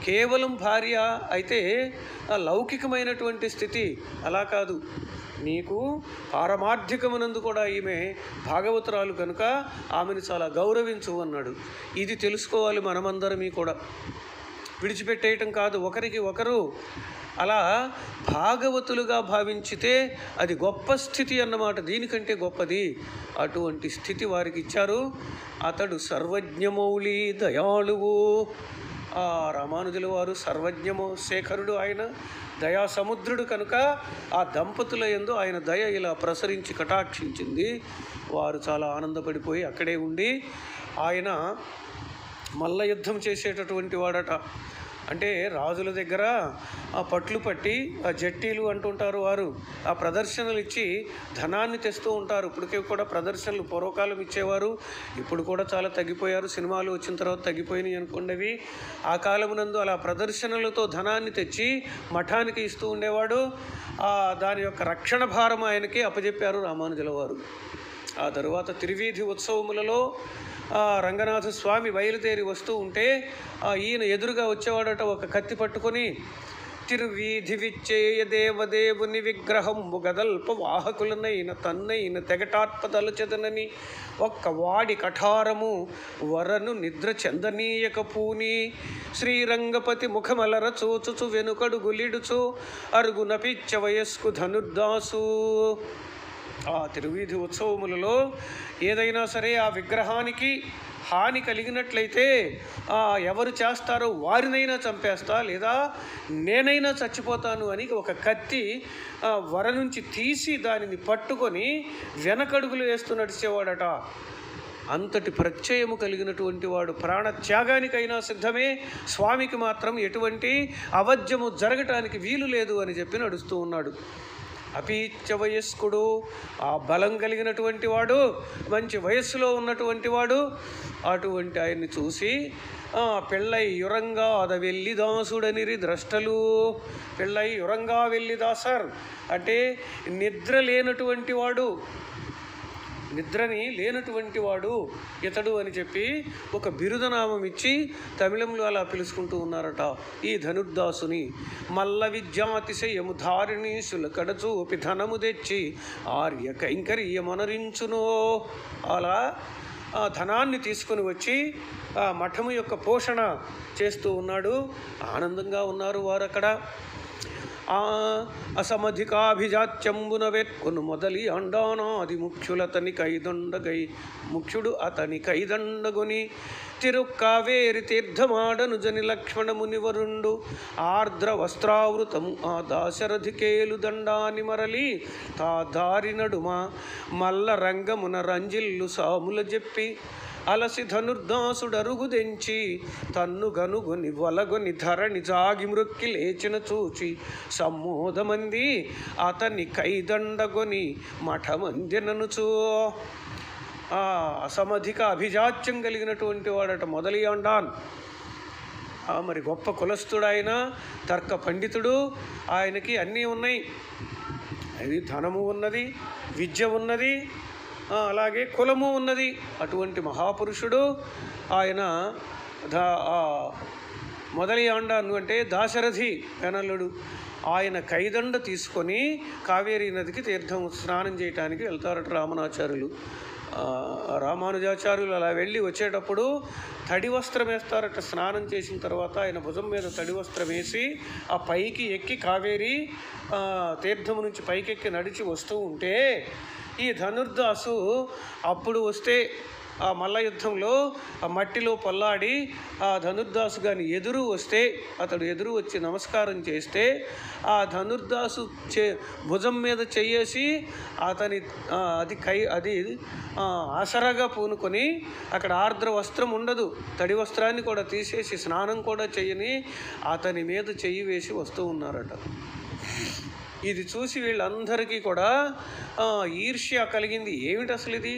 కేవలం భార్య అయితే ఆ లౌకికమైనటువంటి స్థితి అలా కాదు. నీకు పారమార్థికమునందు కూడా ఈమె భాగవతురాలు కనుక ఆమెను చాలా గౌరవించు అన్నాడు. ఇది తెలుసుకోవాలి మనమందరమీ కూడా. విడిచిపెట్టేయటం కాదు ఒకరికి ఒకరు అలా భాగవతులుగా భావించితే అది గొప్ప స్థితి అన్నమాట. దీనికంటే గొప్పది. అటువంటి స్థితి వారికి ఇచ్చారు. అతడు సర్వజ్ఞమౌళి దయాళువు. ఆ రామానుజుల వారు సర్వజ్ఞము శేఖరుడు ఆయన దయా సముద్రుడు కనుక ఆ దంపతుల ఎందు ఆయన దయ ఇలా ప్రసరించి కటాక్షించింది. వారు చాలా ఆనందపడిపోయి అక్కడే ఉండి ఆయన మల్ల యుద్ధం చేసేటటువంటి వాడట. అంటే రాజుల దగ్గర ఆ పట్లు పట్టి ఆ జట్టీలు అంటుంటారు వారు. ఆ ప్రదర్శనలు ఇచ్చి ధనాన్ని తెస్తూ ఉంటారు. ఇప్పటికే కూడా ప్రదర్శనలు పూర్వకాలం ఇచ్చేవారు. ఇప్పుడు కూడా చాలా తగ్గిపోయారు. సినిమాలు వచ్చిన తర్వాత తగ్గిపోయినాయి అనుకోండి ఆ కాలమునందు అలా ప్రదర్శనలతో ధనాన్ని తెచ్చి మఠానికి ఇస్తూ ఉండేవాడు. ఆ దాని యొక్క రక్షణ భారం ఆయనకి అప్పజెప్పారు రామానుజుల వారు. ఆ తరువాత త్రివీధి ఉత్సవములలో రంగనాథ స్వామి బయలుదేరి వస్తూ ఉంటే ఈయన ఎదురుగా వచ్చేవాడట ఒక కత్తి పట్టుకొని తిరువీధి విచ్చేయ దేవదేవుని విగ్రహం గదల్ప వాహకులనైన తన్నైన తెగటాత్పదలచెదనని ఒక్క వాడి కఠారము వరను నిద్ర చందనీయక పూని శ్రీరంగపతి ముఖమలర చూచుచు వెనుకడు గులిడుచు అరుగున పిచ్చ వయస్కు ధనుర్దాసు ఆ తిరువీధి ఉత్సవములలో ఏదైనా సరే ఆ విగ్రహానికి హాని కలిగినట్లయితే ఎవరు చేస్తారో వారినైనా చంపేస్తా లేదా నేనైనా చచ్చిపోతాను అని ఒక కత్తి వర నుంచి తీసి దానిని పట్టుకొని వెనకడుగులు వేస్తూ నడిచేవాడట. అంతటి ప్రత్యయము కలిగినటువంటి వాడు ప్రాణ త్యాగానికైనా సిద్ధమే. స్వామికి మాత్రం ఎటువంటి అవధ్యము జరగటానికి వీలు లేదు అని చెప్పి నడుస్తూ ఉన్నాడు. అపీచ వయస్కుడు ఆ బలం కలిగినటువంటి వాడు మంచి వయస్సులో ఉన్నటువంటి వాడు అటువంటి ఆయన్ని చూసి పెళ్ళై యురంగా అద వెళ్ళి దాసుడనిరి ద్రష్టలు. పెళ్ళై యురంగా వెళ్ళి దాసర్ అంటే నిద్ర లేనటువంటి వాడు. నిద్రని లేనటువంటి వాడు ఇతడు అని చెప్పి ఒక బిరుదనామం ఇచ్చి తమిళంలో అలా పిలుచుకుంటూ ఉన్నారట. ఈ ధనుర్దాసుని మల్ల విద్యాతిశయము ధారిణి సులకడచూపి ధనము తెచ్చి ఆర్య కైంకర్యమనరించునో అలా ఆ ధనాన్ని తీసుకుని వచ్చి ఆ మఠము యొక్క పోషణ చేస్తూ ఉన్నాడు. ఆనందంగా ఉన్నారు వారు అక్కడ ఆ అసమధికాభిజాత్యంబున వెట్కొను మొదలి అండానాది ముఖ్యులతని కైదండగై ముఖ్యుడు అతని కైదండగుని తిరుక్కావేరి తీర్థమాడను జని లక్ష్మణముని వరుండు ఆర్ద్ర వస్త్రావృతము ఆ దాశరథికేలు దండాని మరలి తా దారి నడుమ మల్ల రంగమున రంజిల్లు సాముల చెప్పి అలసి ధనుర్దాసుడరుగుదెంచి తన్ను గనుగొని వలగొని ధరణి జాగి మృక్కి లేచిన చూచి సమ్మోదమంది అతని కైదండగొని మఠమందిననుచూ ఆ అసమధిక అభిజాత్యం కలిగినటువంటి వాడట మొదలి అండాన్ మరి గొప్ప కులస్థుడు ఆయన తర్క పండితుడు ఆయనకి అన్నీ ఉన్నాయి. అది ధనము ఉన్నది విద్య ఉన్నది అలాగే కులము ఉన్నది. అటువంటి మహాపురుషుడు ఆయన దా మొదలి ఆండాను అంటే దాశరథి పెనల్లుడు ఆయన కైదండ తీసుకొని కావేరీ నదికి తీర్థం స్నానం చేయటానికి వెళ్తారట రామనాచార్యులు. రామానుజాచార్యులు అలా వెళ్ళి వచ్చేటప్పుడు తడి వస్త్రం వేస్తారట. స్నానం చేసిన తర్వాత ఆయన భుజం మీద తడి వస్త్రం వేసి ఆ పైకి ఎక్కి కావేరి తీర్థం తీర్థము నుంచి పైకెక్కి నడిచి వస్తూ ఉంటే ఈ ధనుర్దాసు అప్పుడు వస్తే ఆ మల్ల యుద్ధంలో ఆ మట్టిలో పొల్లాడి ఆ ధనుర్దాసు గాని ఎదురు వస్తే అతడు ఎదురు వచ్చి నమస్కారం చేస్తే ఆ ధనుర్దాసు చే భుజం మీద చెయ్యేసి అతని అది కై అది ఆసరాగా పూనుకొని అక్కడ ఆర్ద్ర వస్త్రం ఉండదు. తడి వస్త్రాన్ని కూడా తీసేసి స్నానం కూడా చేయని అతని మీద చెయ్యి వేసి వస్తూ ఉన్నారట. ఇది చూసి వీళ్ళందరికీ కూడా ఈర్ష్య కలిగింది. ఏమిటి అసలు ఇది?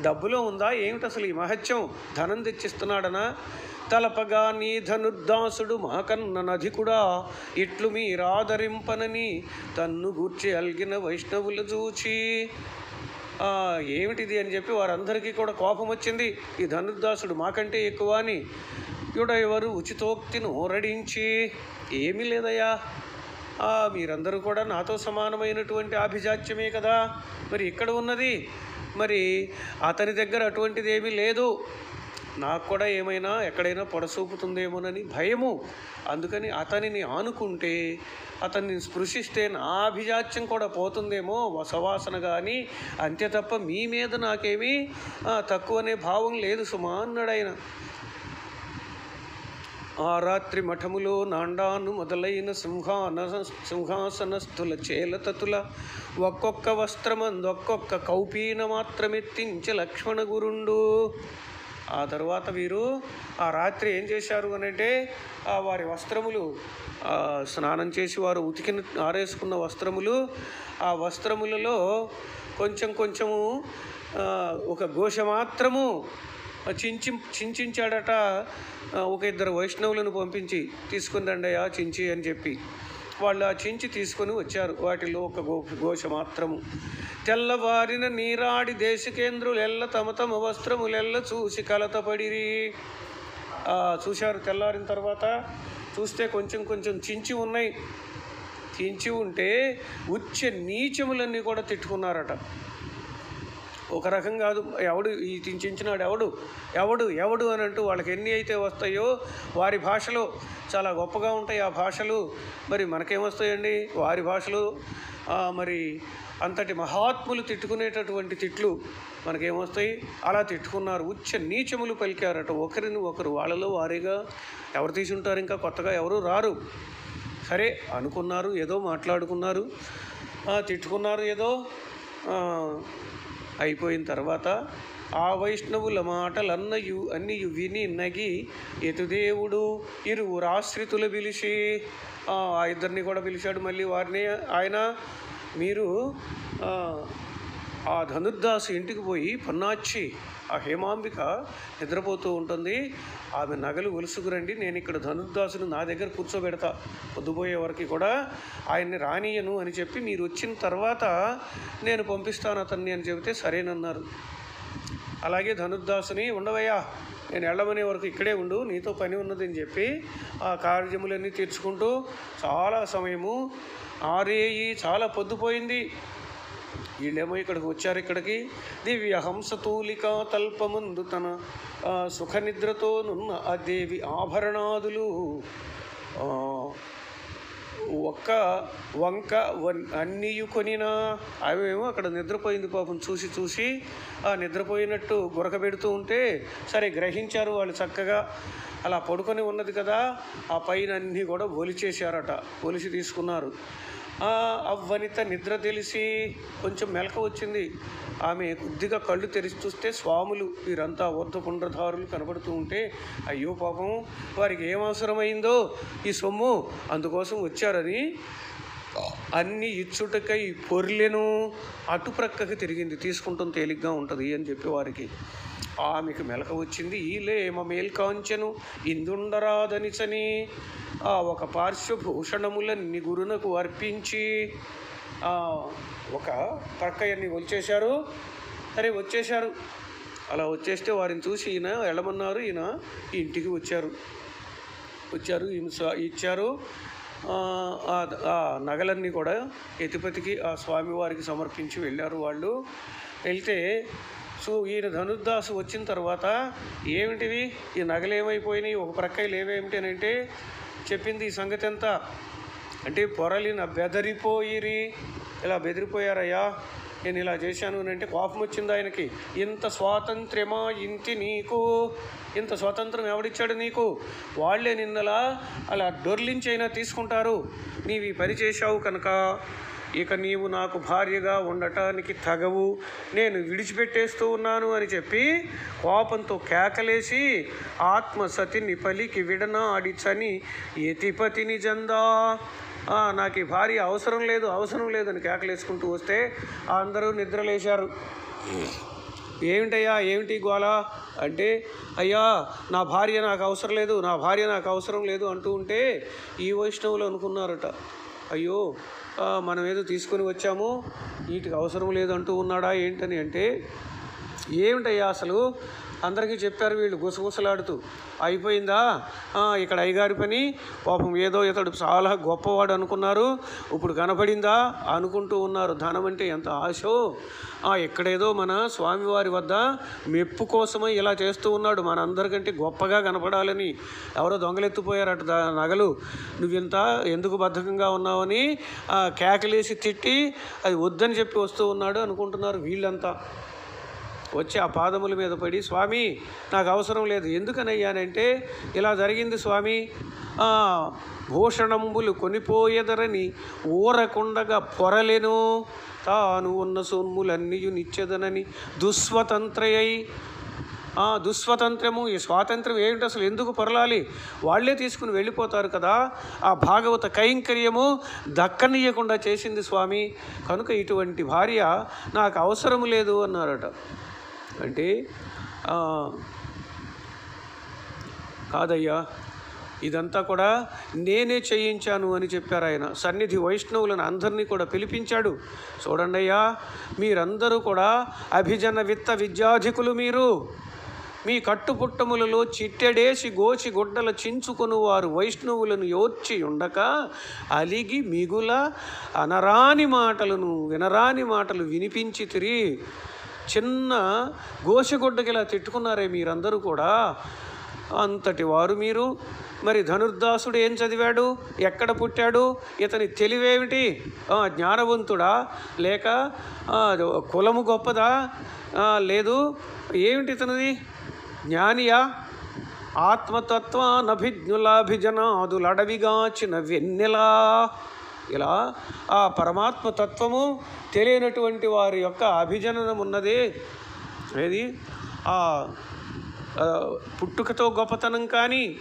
డబ్బులో ఉందా? ఏమిటి అసలు ఈ మహత్యం? ధనం తెచ్చిస్తున్నాడనా? తలపగా నీ ధనుర్దాసుడు మాకన్న నది కూడా ఇట్లు మీరాదరింపనని తన్ను గూర్చి అల్గిన వైష్ణవులు చూచి. ఏమిటిది అని చెప్పి వారందరికీ కూడా కోపం వచ్చింది. ఈ ధనుర్దాసుడు మాకంటే ఎక్కువ అని. ఇవిడ ఎవరు ఉచితోక్తిని ఓరడించి ఏమీ లేదయ్యా. మీరందరూ కూడా నాతో సమానమైనటువంటి ఆభిజాత్యమే కదా. మరి ఇక్కడ ఉన్నది. మరి అతని దగ్గర అటువంటిది ఏమీ లేదు. నాకు కూడా ఏమైనా ఎక్కడైనా పొడసూపుతుందేమోనని భయము. అందుకని అతనిని ఆనుకుంటే అతన్ని స్పృశిస్తే నా అభిజాత్యం కూడా పోతుందేమో వసవాసన కానీ అంతే తప్ప మీ మీద నాకేమీ తక్కువనే భావం లేదు సుమా అన్నాడు ఆయన ఆ రాత్రి మఠములో నాండాను మొదలైన సింహాన సింహాసనస్థుల చేలతతుల ఒక్కొక్క వస్త్రమందు ఒక్కొక్క కౌపీన మాత్రమెత్తించి లక్ష్మణ గురుండు ఆ తర్వాత వీరు ఆ రాత్రి ఏం చేశారు అని అంటే ఆ వారి వస్త్రములు స్నానం చేసి వారు ఉతికిన ఆరేసుకున్న వస్త్రములు ఆ వస్త్రములలో కొంచెం కొంచెము ఒక ఘోష మాత్రము చించి చించాడట ఒక ఇద్దరు వైష్ణవులను పంపించి తీసుకుని చించి అని చెప్పి. వాళ్ళు ఆ చించి తీసుకొని వచ్చారు. వాటిలో ఒక గో ఘోష మాత్రము. తెల్లవారిన నీరాడి దేశకేంద్రులెల్ల తమ తమ వస్త్రములెల్ల చూసి కలతపడిరి. చూశారు తెల్లారిన తర్వాత. చూస్తే కొంచెం కొంచెం చించి ఉన్నాయి. చించి ఉంటే ఉచ్చ నీచములన్నీ కూడా తిట్టుకున్నారట. ఒక రకం కాదు. ఎవడు ఈ చించినాడు ఎవడు? ఎవడు? ఎవడు అని అంటూ వాళ్ళకి ఎన్ని అయితే వస్తాయో వారి భాషలో చాలా గొప్పగా ఉంటాయి ఆ భాషలు. మరి మనకేమొస్తాయండి వారి భాషలు మరి అంతటి మహాత్ములు తిట్టుకునేటటువంటి తిట్లు మనకేమొస్తాయి అలా తిట్టుకున్నారు. ఉచ్చ నీచములు పలికారట. ఒకరిని ఒకరు వాళ్ళలో వారిగా ఎవరు తీసుంటారు? ఇంకా కొత్తగా ఎవరు రారు. సరే అనుకున్నారు ఏదో మాట్లాడుకున్నారు. తిట్టుకున్నారు ఏదో. అయిపోయిన తర్వాత ఆ వైష్ణవుల మాటలన్నయు అన్నయు విని నగి ఎతుదేవుడు ఇరువురు ఆశ్రితులు పిలిచి. ఆ ఇద్దరిని కూడా పిలిచాడు మళ్ళీ వారిని. ఆయన మీరు ఆ, ఆ ధనుర్దాసు ఇంటికి పోయి పన్నాచి ఆ హేమాంబిక నిద్రపోతూ ఉంటుంది. ఆమె నగలు ఒలుసుకురండి. నేను ఇక్కడ ధనుర్దాసును నా దగ్గర కూర్చోబెడతా. పొద్దుపోయే వరకు కూడా ఆయన్ని రానియను అని చెప్పి మీరు వచ్చిన తర్వాత నేను పంపిస్తాను అతన్ని అని చెబితే సరేనన్నారు. అలాగే ధనుర్దాసుని ఉండవయ్యా నేను వెళ్ళమనే వరకు ఇక్కడే ఉండు నీతో పని ఉన్నదని చెప్పి ఆ కార్యములన్నీ తీర్చుకుంటూ చాలా సమయము ఆరేయి చాలా పొద్దుపోయింది. వీళ్ళేమో ఇక్కడికి వచ్చారు ఇక్కడికి. దివ్య హంసతూలికా తల్పమందు తన సుఖ నిద్రతోనున్న ఆ దేవి ఆభరణాదులు. ఒక్క వంక వన్- అన్నీయు కొనినా అవేమో అక్కడ నిద్రపోయింది పాపం చూసి చూసి ఆ నిద్రపోయినట్టు గురక పెడుతూ ఉంటే సరే గ్రహించారు వాళ్ళు చక్కగా. అలా పడుకొని ఉన్నది కదా ఆ పైన అన్నీ కూడా ఒలిచేశారట ఒలిచి తీసుకున్నారు. అవ్వనిత నిద్ర తెలిసి కొంచెం మెలక వచ్చింది. ఆమె కొద్దిగా కళ్ళు తెరిచి చూస్తే స్వాములు వీరంతా ఊర్ధపుండ్రధారులు కనబడుతూ ఉంటే అయ్యో పాపం వారికి ఏం అవసరమైందో ఈ సొమ్ము అందుకోసం వచ్చారని అన్ని ఇచ్చుటకై పొర్లెను అటు ప్రక్కకి తిరిగింది తీసుకుంటాం తేలిగ్గా ఉంటుంది అని చెప్పి వారికి ఆమెకు మెలక వచ్చింది. ఈలేమ మేల్కాంచెను ఇందుండరాదనిచని ఆ ఒక పార్శ్వభూషణములన్నీ గురునకు అర్పించి ఒక ప్రక్క వచ్చేశారు సరే వచ్చేశారు. అలా వచ్చేస్తే వారిని చూసి ఈయన వెళ్ళమన్నారు. ఈయన ఇంటికి వచ్చారు. వచ్చారు ఈమె ఇచ్చారు. ఆ, ఆ నగలన్నీ కూడా ఎతిపతికి ఆ స్వామివారికి సమర్పించి వెళ్ళారు వాళ్ళు. వెళ్తే సో ఈయన ధనుర్దాసు వచ్చిన తర్వాత ఏమిటివి ఈ నగలు ఏమైపోయినాయి? ఒక ప్రక్కలు ఏవేమిటి అని అంటే చెప్పింది ఈ సంగతి ఎంత? అంటే పొరలిన బెదరిపోయిరి. ఇలా బెదిరిపోయారయ్యా నేను ఇలా చేశాను అని అంటే కోపం వచ్చింది ఆయనకి. ఇంత స్వాతంత్ర్యమా ఇంటి నీకు? ఇంత స్వాతంత్రం ఎవడిచ్చాడు నీకు? వాళ్ళే నిన్నలా అలా డొర్లించైనా తీసుకుంటారు. నీవి పని చేశావు కనుక. ఇక నీవు నాకు భార్యగా ఉండటానికి తగవు. నేను విడిచిపెట్టేస్తూ ఉన్నాను అని చెప్పి కోపంతో కేకలేసి ఆత్మసతిని పలికి విడనాడి యతిపతిని జందా. నాకు ఈ భార్య అవసరం లేదు అవసరం లేదని కేకలేసుకుంటూ వస్తే అందరూ నిద్రలేశారు. ఏమిటయ్యా ఏమిటి గోళ అంటే అయ్యా నా భార్య నాకు అవసరం లేదు నా భార్య నాకు అవసరం లేదు అంటూ ఉంటే ఈ వైష్ణవులు అనుకున్నారట. అయ్యో మనం ఏదో తీసుకొని వచ్చాము వీటికి అవసరం లేదు అంటూ ఉన్నాడా ఏంటని అంటే ఏమిటయ్యా అసలు? అందరికీ చెప్పారు వీళ్ళు గుసగుసలాడుతూ. అయిపోయిందా? ఇక్కడ అయ్యగారి పని. పాపం ఏదో ఇతడు చాలా గొప్పవాడు అనుకున్నారు. ఇప్పుడు కనపడిందా? అనుకుంటూ ఉన్నారు. ధనం అంటే ఎంత ఆశో? ఆ, ఇక్కడేదో మన స్వామివారి వద్ద మెప్పు కోసమై ఇలా చేస్తూ ఉన్నాడు. మన అందరికంటే గొప్పగా కనపడాలని ఎవరో దొంగలెత్తిపోయారట నగలు. నువ్వింత ఎందుకు బద్ధకంగా ఉన్నావని కేకలేసి తిట్టి అది వద్దని చెప్పి వస్తూ ఉన్నాడు అనుకుంటున్నారు వీళ్ళంతా. వచ్చి ఆ పాదముల మీద పడి స్వామి నాకు అవసరం లేదు. ఎందుకనయ్యానంటే ఇలా జరిగింది స్వామి. భూషణంబులు కొనిపోయేదరని ఊరకుండగా పొరలెను. తాను ఉన్న సొమ్ములన్నీయు నిచ్చెదనని దుస్వతంత్రయై. ఆ దుస్వతంత్రము ఈ స్వాతంత్రం ఏమిటి అసలు ఎందుకు పొరలాలి? వాళ్ళే తీసుకుని వెళ్ళిపోతారు కదా. ఆ భాగవత కైంకర్యము దక్కనీయకుండా చేసింది స్వామి. కనుక ఇటువంటి భార్య నాకు అవసరం లేదు అన్నారట. అంటే కాదయ్యా ఇదంతా కూడా నేనే చేయించాను అని చెప్పారు ఆయన. సన్నిధి వైష్ణవులను అందరినీ కూడా పిలిపించాడు. చూడండి అయ్యా మీరందరూ కూడా అభిజన విత్త విద్యాధికులు మీరు. మీ కట్టుపుట్టములలో చిట్టెడేసి గోచి గుడ్డల చించుకొని వారు వైష్ణవులను యోర్చి ఉండక అలిగి మిగుల అనరాని మాటలను వినరాని మాటలు వినిపించి తిరి. చిన్న గోసిగుడ్డకి ఇలా తిట్టుకున్నారే మీరందరూ కూడా. అంతటి వారు మీరు. మరి ధనుర్దాసుడు ఏం చదివాడు? ఎక్కడ పుట్టాడు? ఇతని తెలివేమిటి? జ్ఞానవంతుడా? లేక కులము గొప్పదా? లేదు. ఏమిటి ఇతనిది? జ్ఞానియా? ఆత్మతత్వ నభిజ్ఞులాభిజనాదులడవిగాచిన వెన్నెలా ఇలా ఆ పరమాత్మ తత్వము తెలియనటువంటి వారి యొక్క అభిజననం ఉన్నదే. ఏది? ఆ పుట్టుకతో గొప్పతనం కానీ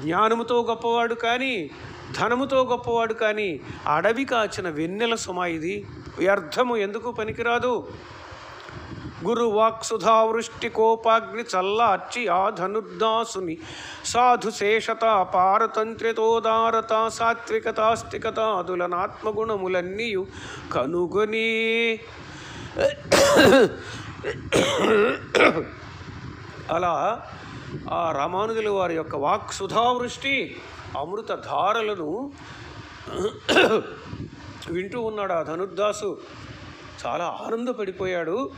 జ్ఞానముతో గొప్పవాడు కానీ ధనముతో గొప్పవాడు కానీ అడవి కాచిన వెన్నెల సుమా ఇది. వ్యర్థము ఎందుకు పనికిరాదు? గురు వాక్సుధావృష్టి కోపాగ్ని చల్లార్చి ఆ ధనుర్దాసుని సాధు శేషత పారతంత్రితోదారత సాత్వికతాస్తికత అదులనాత్మగుణములన్నీయు కనుగొని. అలా ఆ రామానుజుల వారి యొక్క వాక్ సుధావృష్టి అమృత ధారలను వింటూ ఉన్నాడు ఆ ధనుర్దాసు. చాలా ఆనందపడిపోయాడు.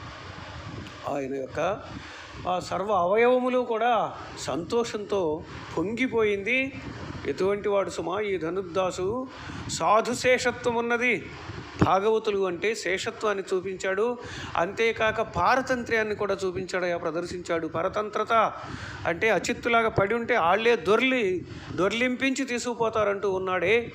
ఆయన యొక్క ఆ సర్వ అవయవములు కూడా సంతోషంతో పొంగిపోయింది. ఎటువంటి వాడు సుమా ఈ ధనుర్దాసు సాధు శేషత్వం ఉన్నది. భాగవతులు అంటే శేషత్వాన్ని చూపించాడు. అంతేకాక పారతంత్ర్యాన్ని కూడా చూపించాడు ఆ ప్రదర్శించాడు. పరతంత్రత అంటే అచిత్తులాగా పడి ఉంటే ఆళ్ళే దొర్లి దొర్లింపించి తీసుకుపోతారంటూ ఉన్నాడే.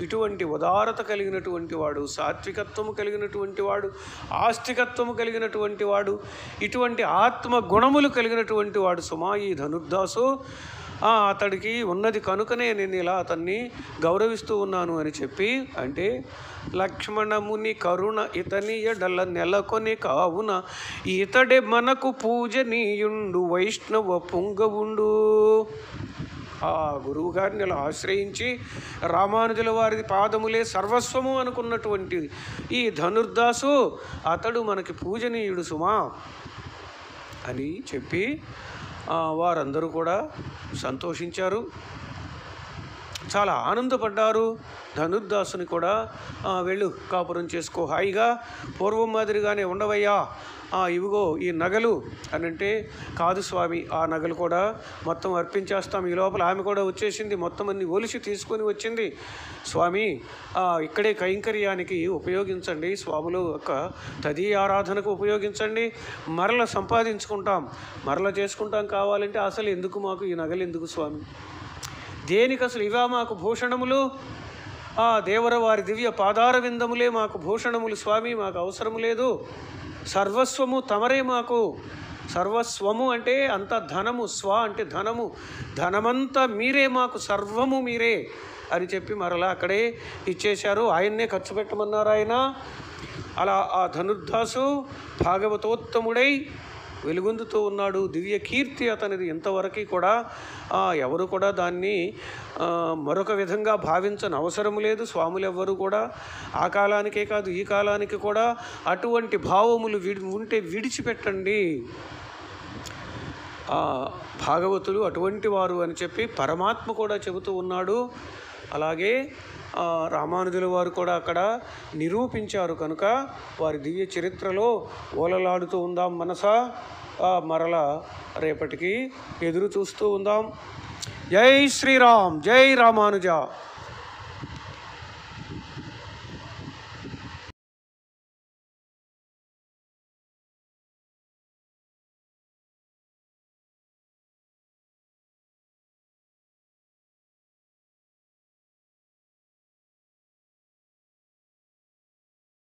ఇటువంటి ఉదారత కలిగినటువంటి వాడు సాత్వికత్వము కలిగినటువంటి వాడు ఆస్తికత్వము కలిగినటువంటి వాడు ఇటువంటి ఆత్మ గుణములు కలిగినటువంటి వాడు సుమా ఈ ధనుర్దాసు అతడికి ఉన్నది కనుకనే నేను ఇలా అతన్ని గౌరవిస్తూ ఉన్నాను అని చెప్పి అంటే లక్ష్మణముని కరుణ ఇతని ఎడల నెలకొని కావున ఇతడే మనకు పూజనీయుండు వైష్ణవ పుంగవుండు. ఆ గురువు గారిని ఇలా ఆశ్రయించి రామానుజుల వారి పాదములే సర్వస్వము అనుకున్నటువంటి ఈ ధనుర్దాసు అతడు మనకి పూజనీయుడు సుమా అని చెప్పి వారందరూ కూడా సంతోషించారు. చాలా ఆనందపడ్డారు. ధనుర్దాసుని కూడా వెళ్ళు కాపురం చేసుకో. హాయిగా పూర్వం మాదిరిగానే ఉండవయ్యా. ఇవిగో ఈ నగలు అని అంటే కాదు స్వామి ఆ నగలు కూడా మొత్తం అర్పించేస్తాం. ఈ లోపల ఆమె కూడా వచ్చేసింది. మొత్తం అన్ని ఒలిసి తీసుకొని వచ్చింది. స్వామి ఇక్కడే కైంకర్యానికి ఉపయోగించండి. స్వాములు యొక్క తదీ ఆరాధనకు ఉపయోగించండి. మరల సంపాదించుకుంటాం. మరల చేసుకుంటాం కావాలంటే అసలు ఎందుకు మాకు ఈ నగలు ఎందుకు స్వామి? దేనికి అసలు ఇవా మాకు భూషణములు? ఆ దేవర వారి దివ్య పాదార విందములే మాకు భూషణములు స్వామి. మాకు అవసరము లేదు. సర్వస్వము తమరే మాకు. సర్వస్వము అంటే అంత ధనము స్వ అంటే ధనము. ధనమంతా మీరే మాకు సర్వము మీరే అని చెప్పి మరలా అక్కడే ఇచ్చేశారు. ఆయన్నే ఖర్చు పెట్టమన్నారు ఆయన. అలా ఆ ధనుర్దాసు భాగవతోత్తముడై వెలుగొందుతూ ఉన్నాడు. దివ్య కీర్తి అతనిది. ఇంతవరకు కూడా ఎవరు కూడా దాన్ని మరొక విధంగా భావించని అవసరం లేదు. స్వాములు ఎవ్వరు కూడా ఆ కాలానికే కాదు ఈ కాలానికి కూడా అటువంటి భావములు విడి ఉంటే విడిచిపెట్టండి. భాగవతులు అటువంటి వారు అని చెప్పి పరమాత్మ కూడా చెబుతూ ఉన్నాడు. అలాగే రామానుజుల వారు కూడా అక్కడ నిరూపించారు కనుక వారి దివ్య చరిత్రలో ఓలలాడుతూ ఉందాం మనసా. మరల రేపటికి ఎదురు చూస్తూ ఉందాం. జై శ్రీరామ్ జై రామానుజ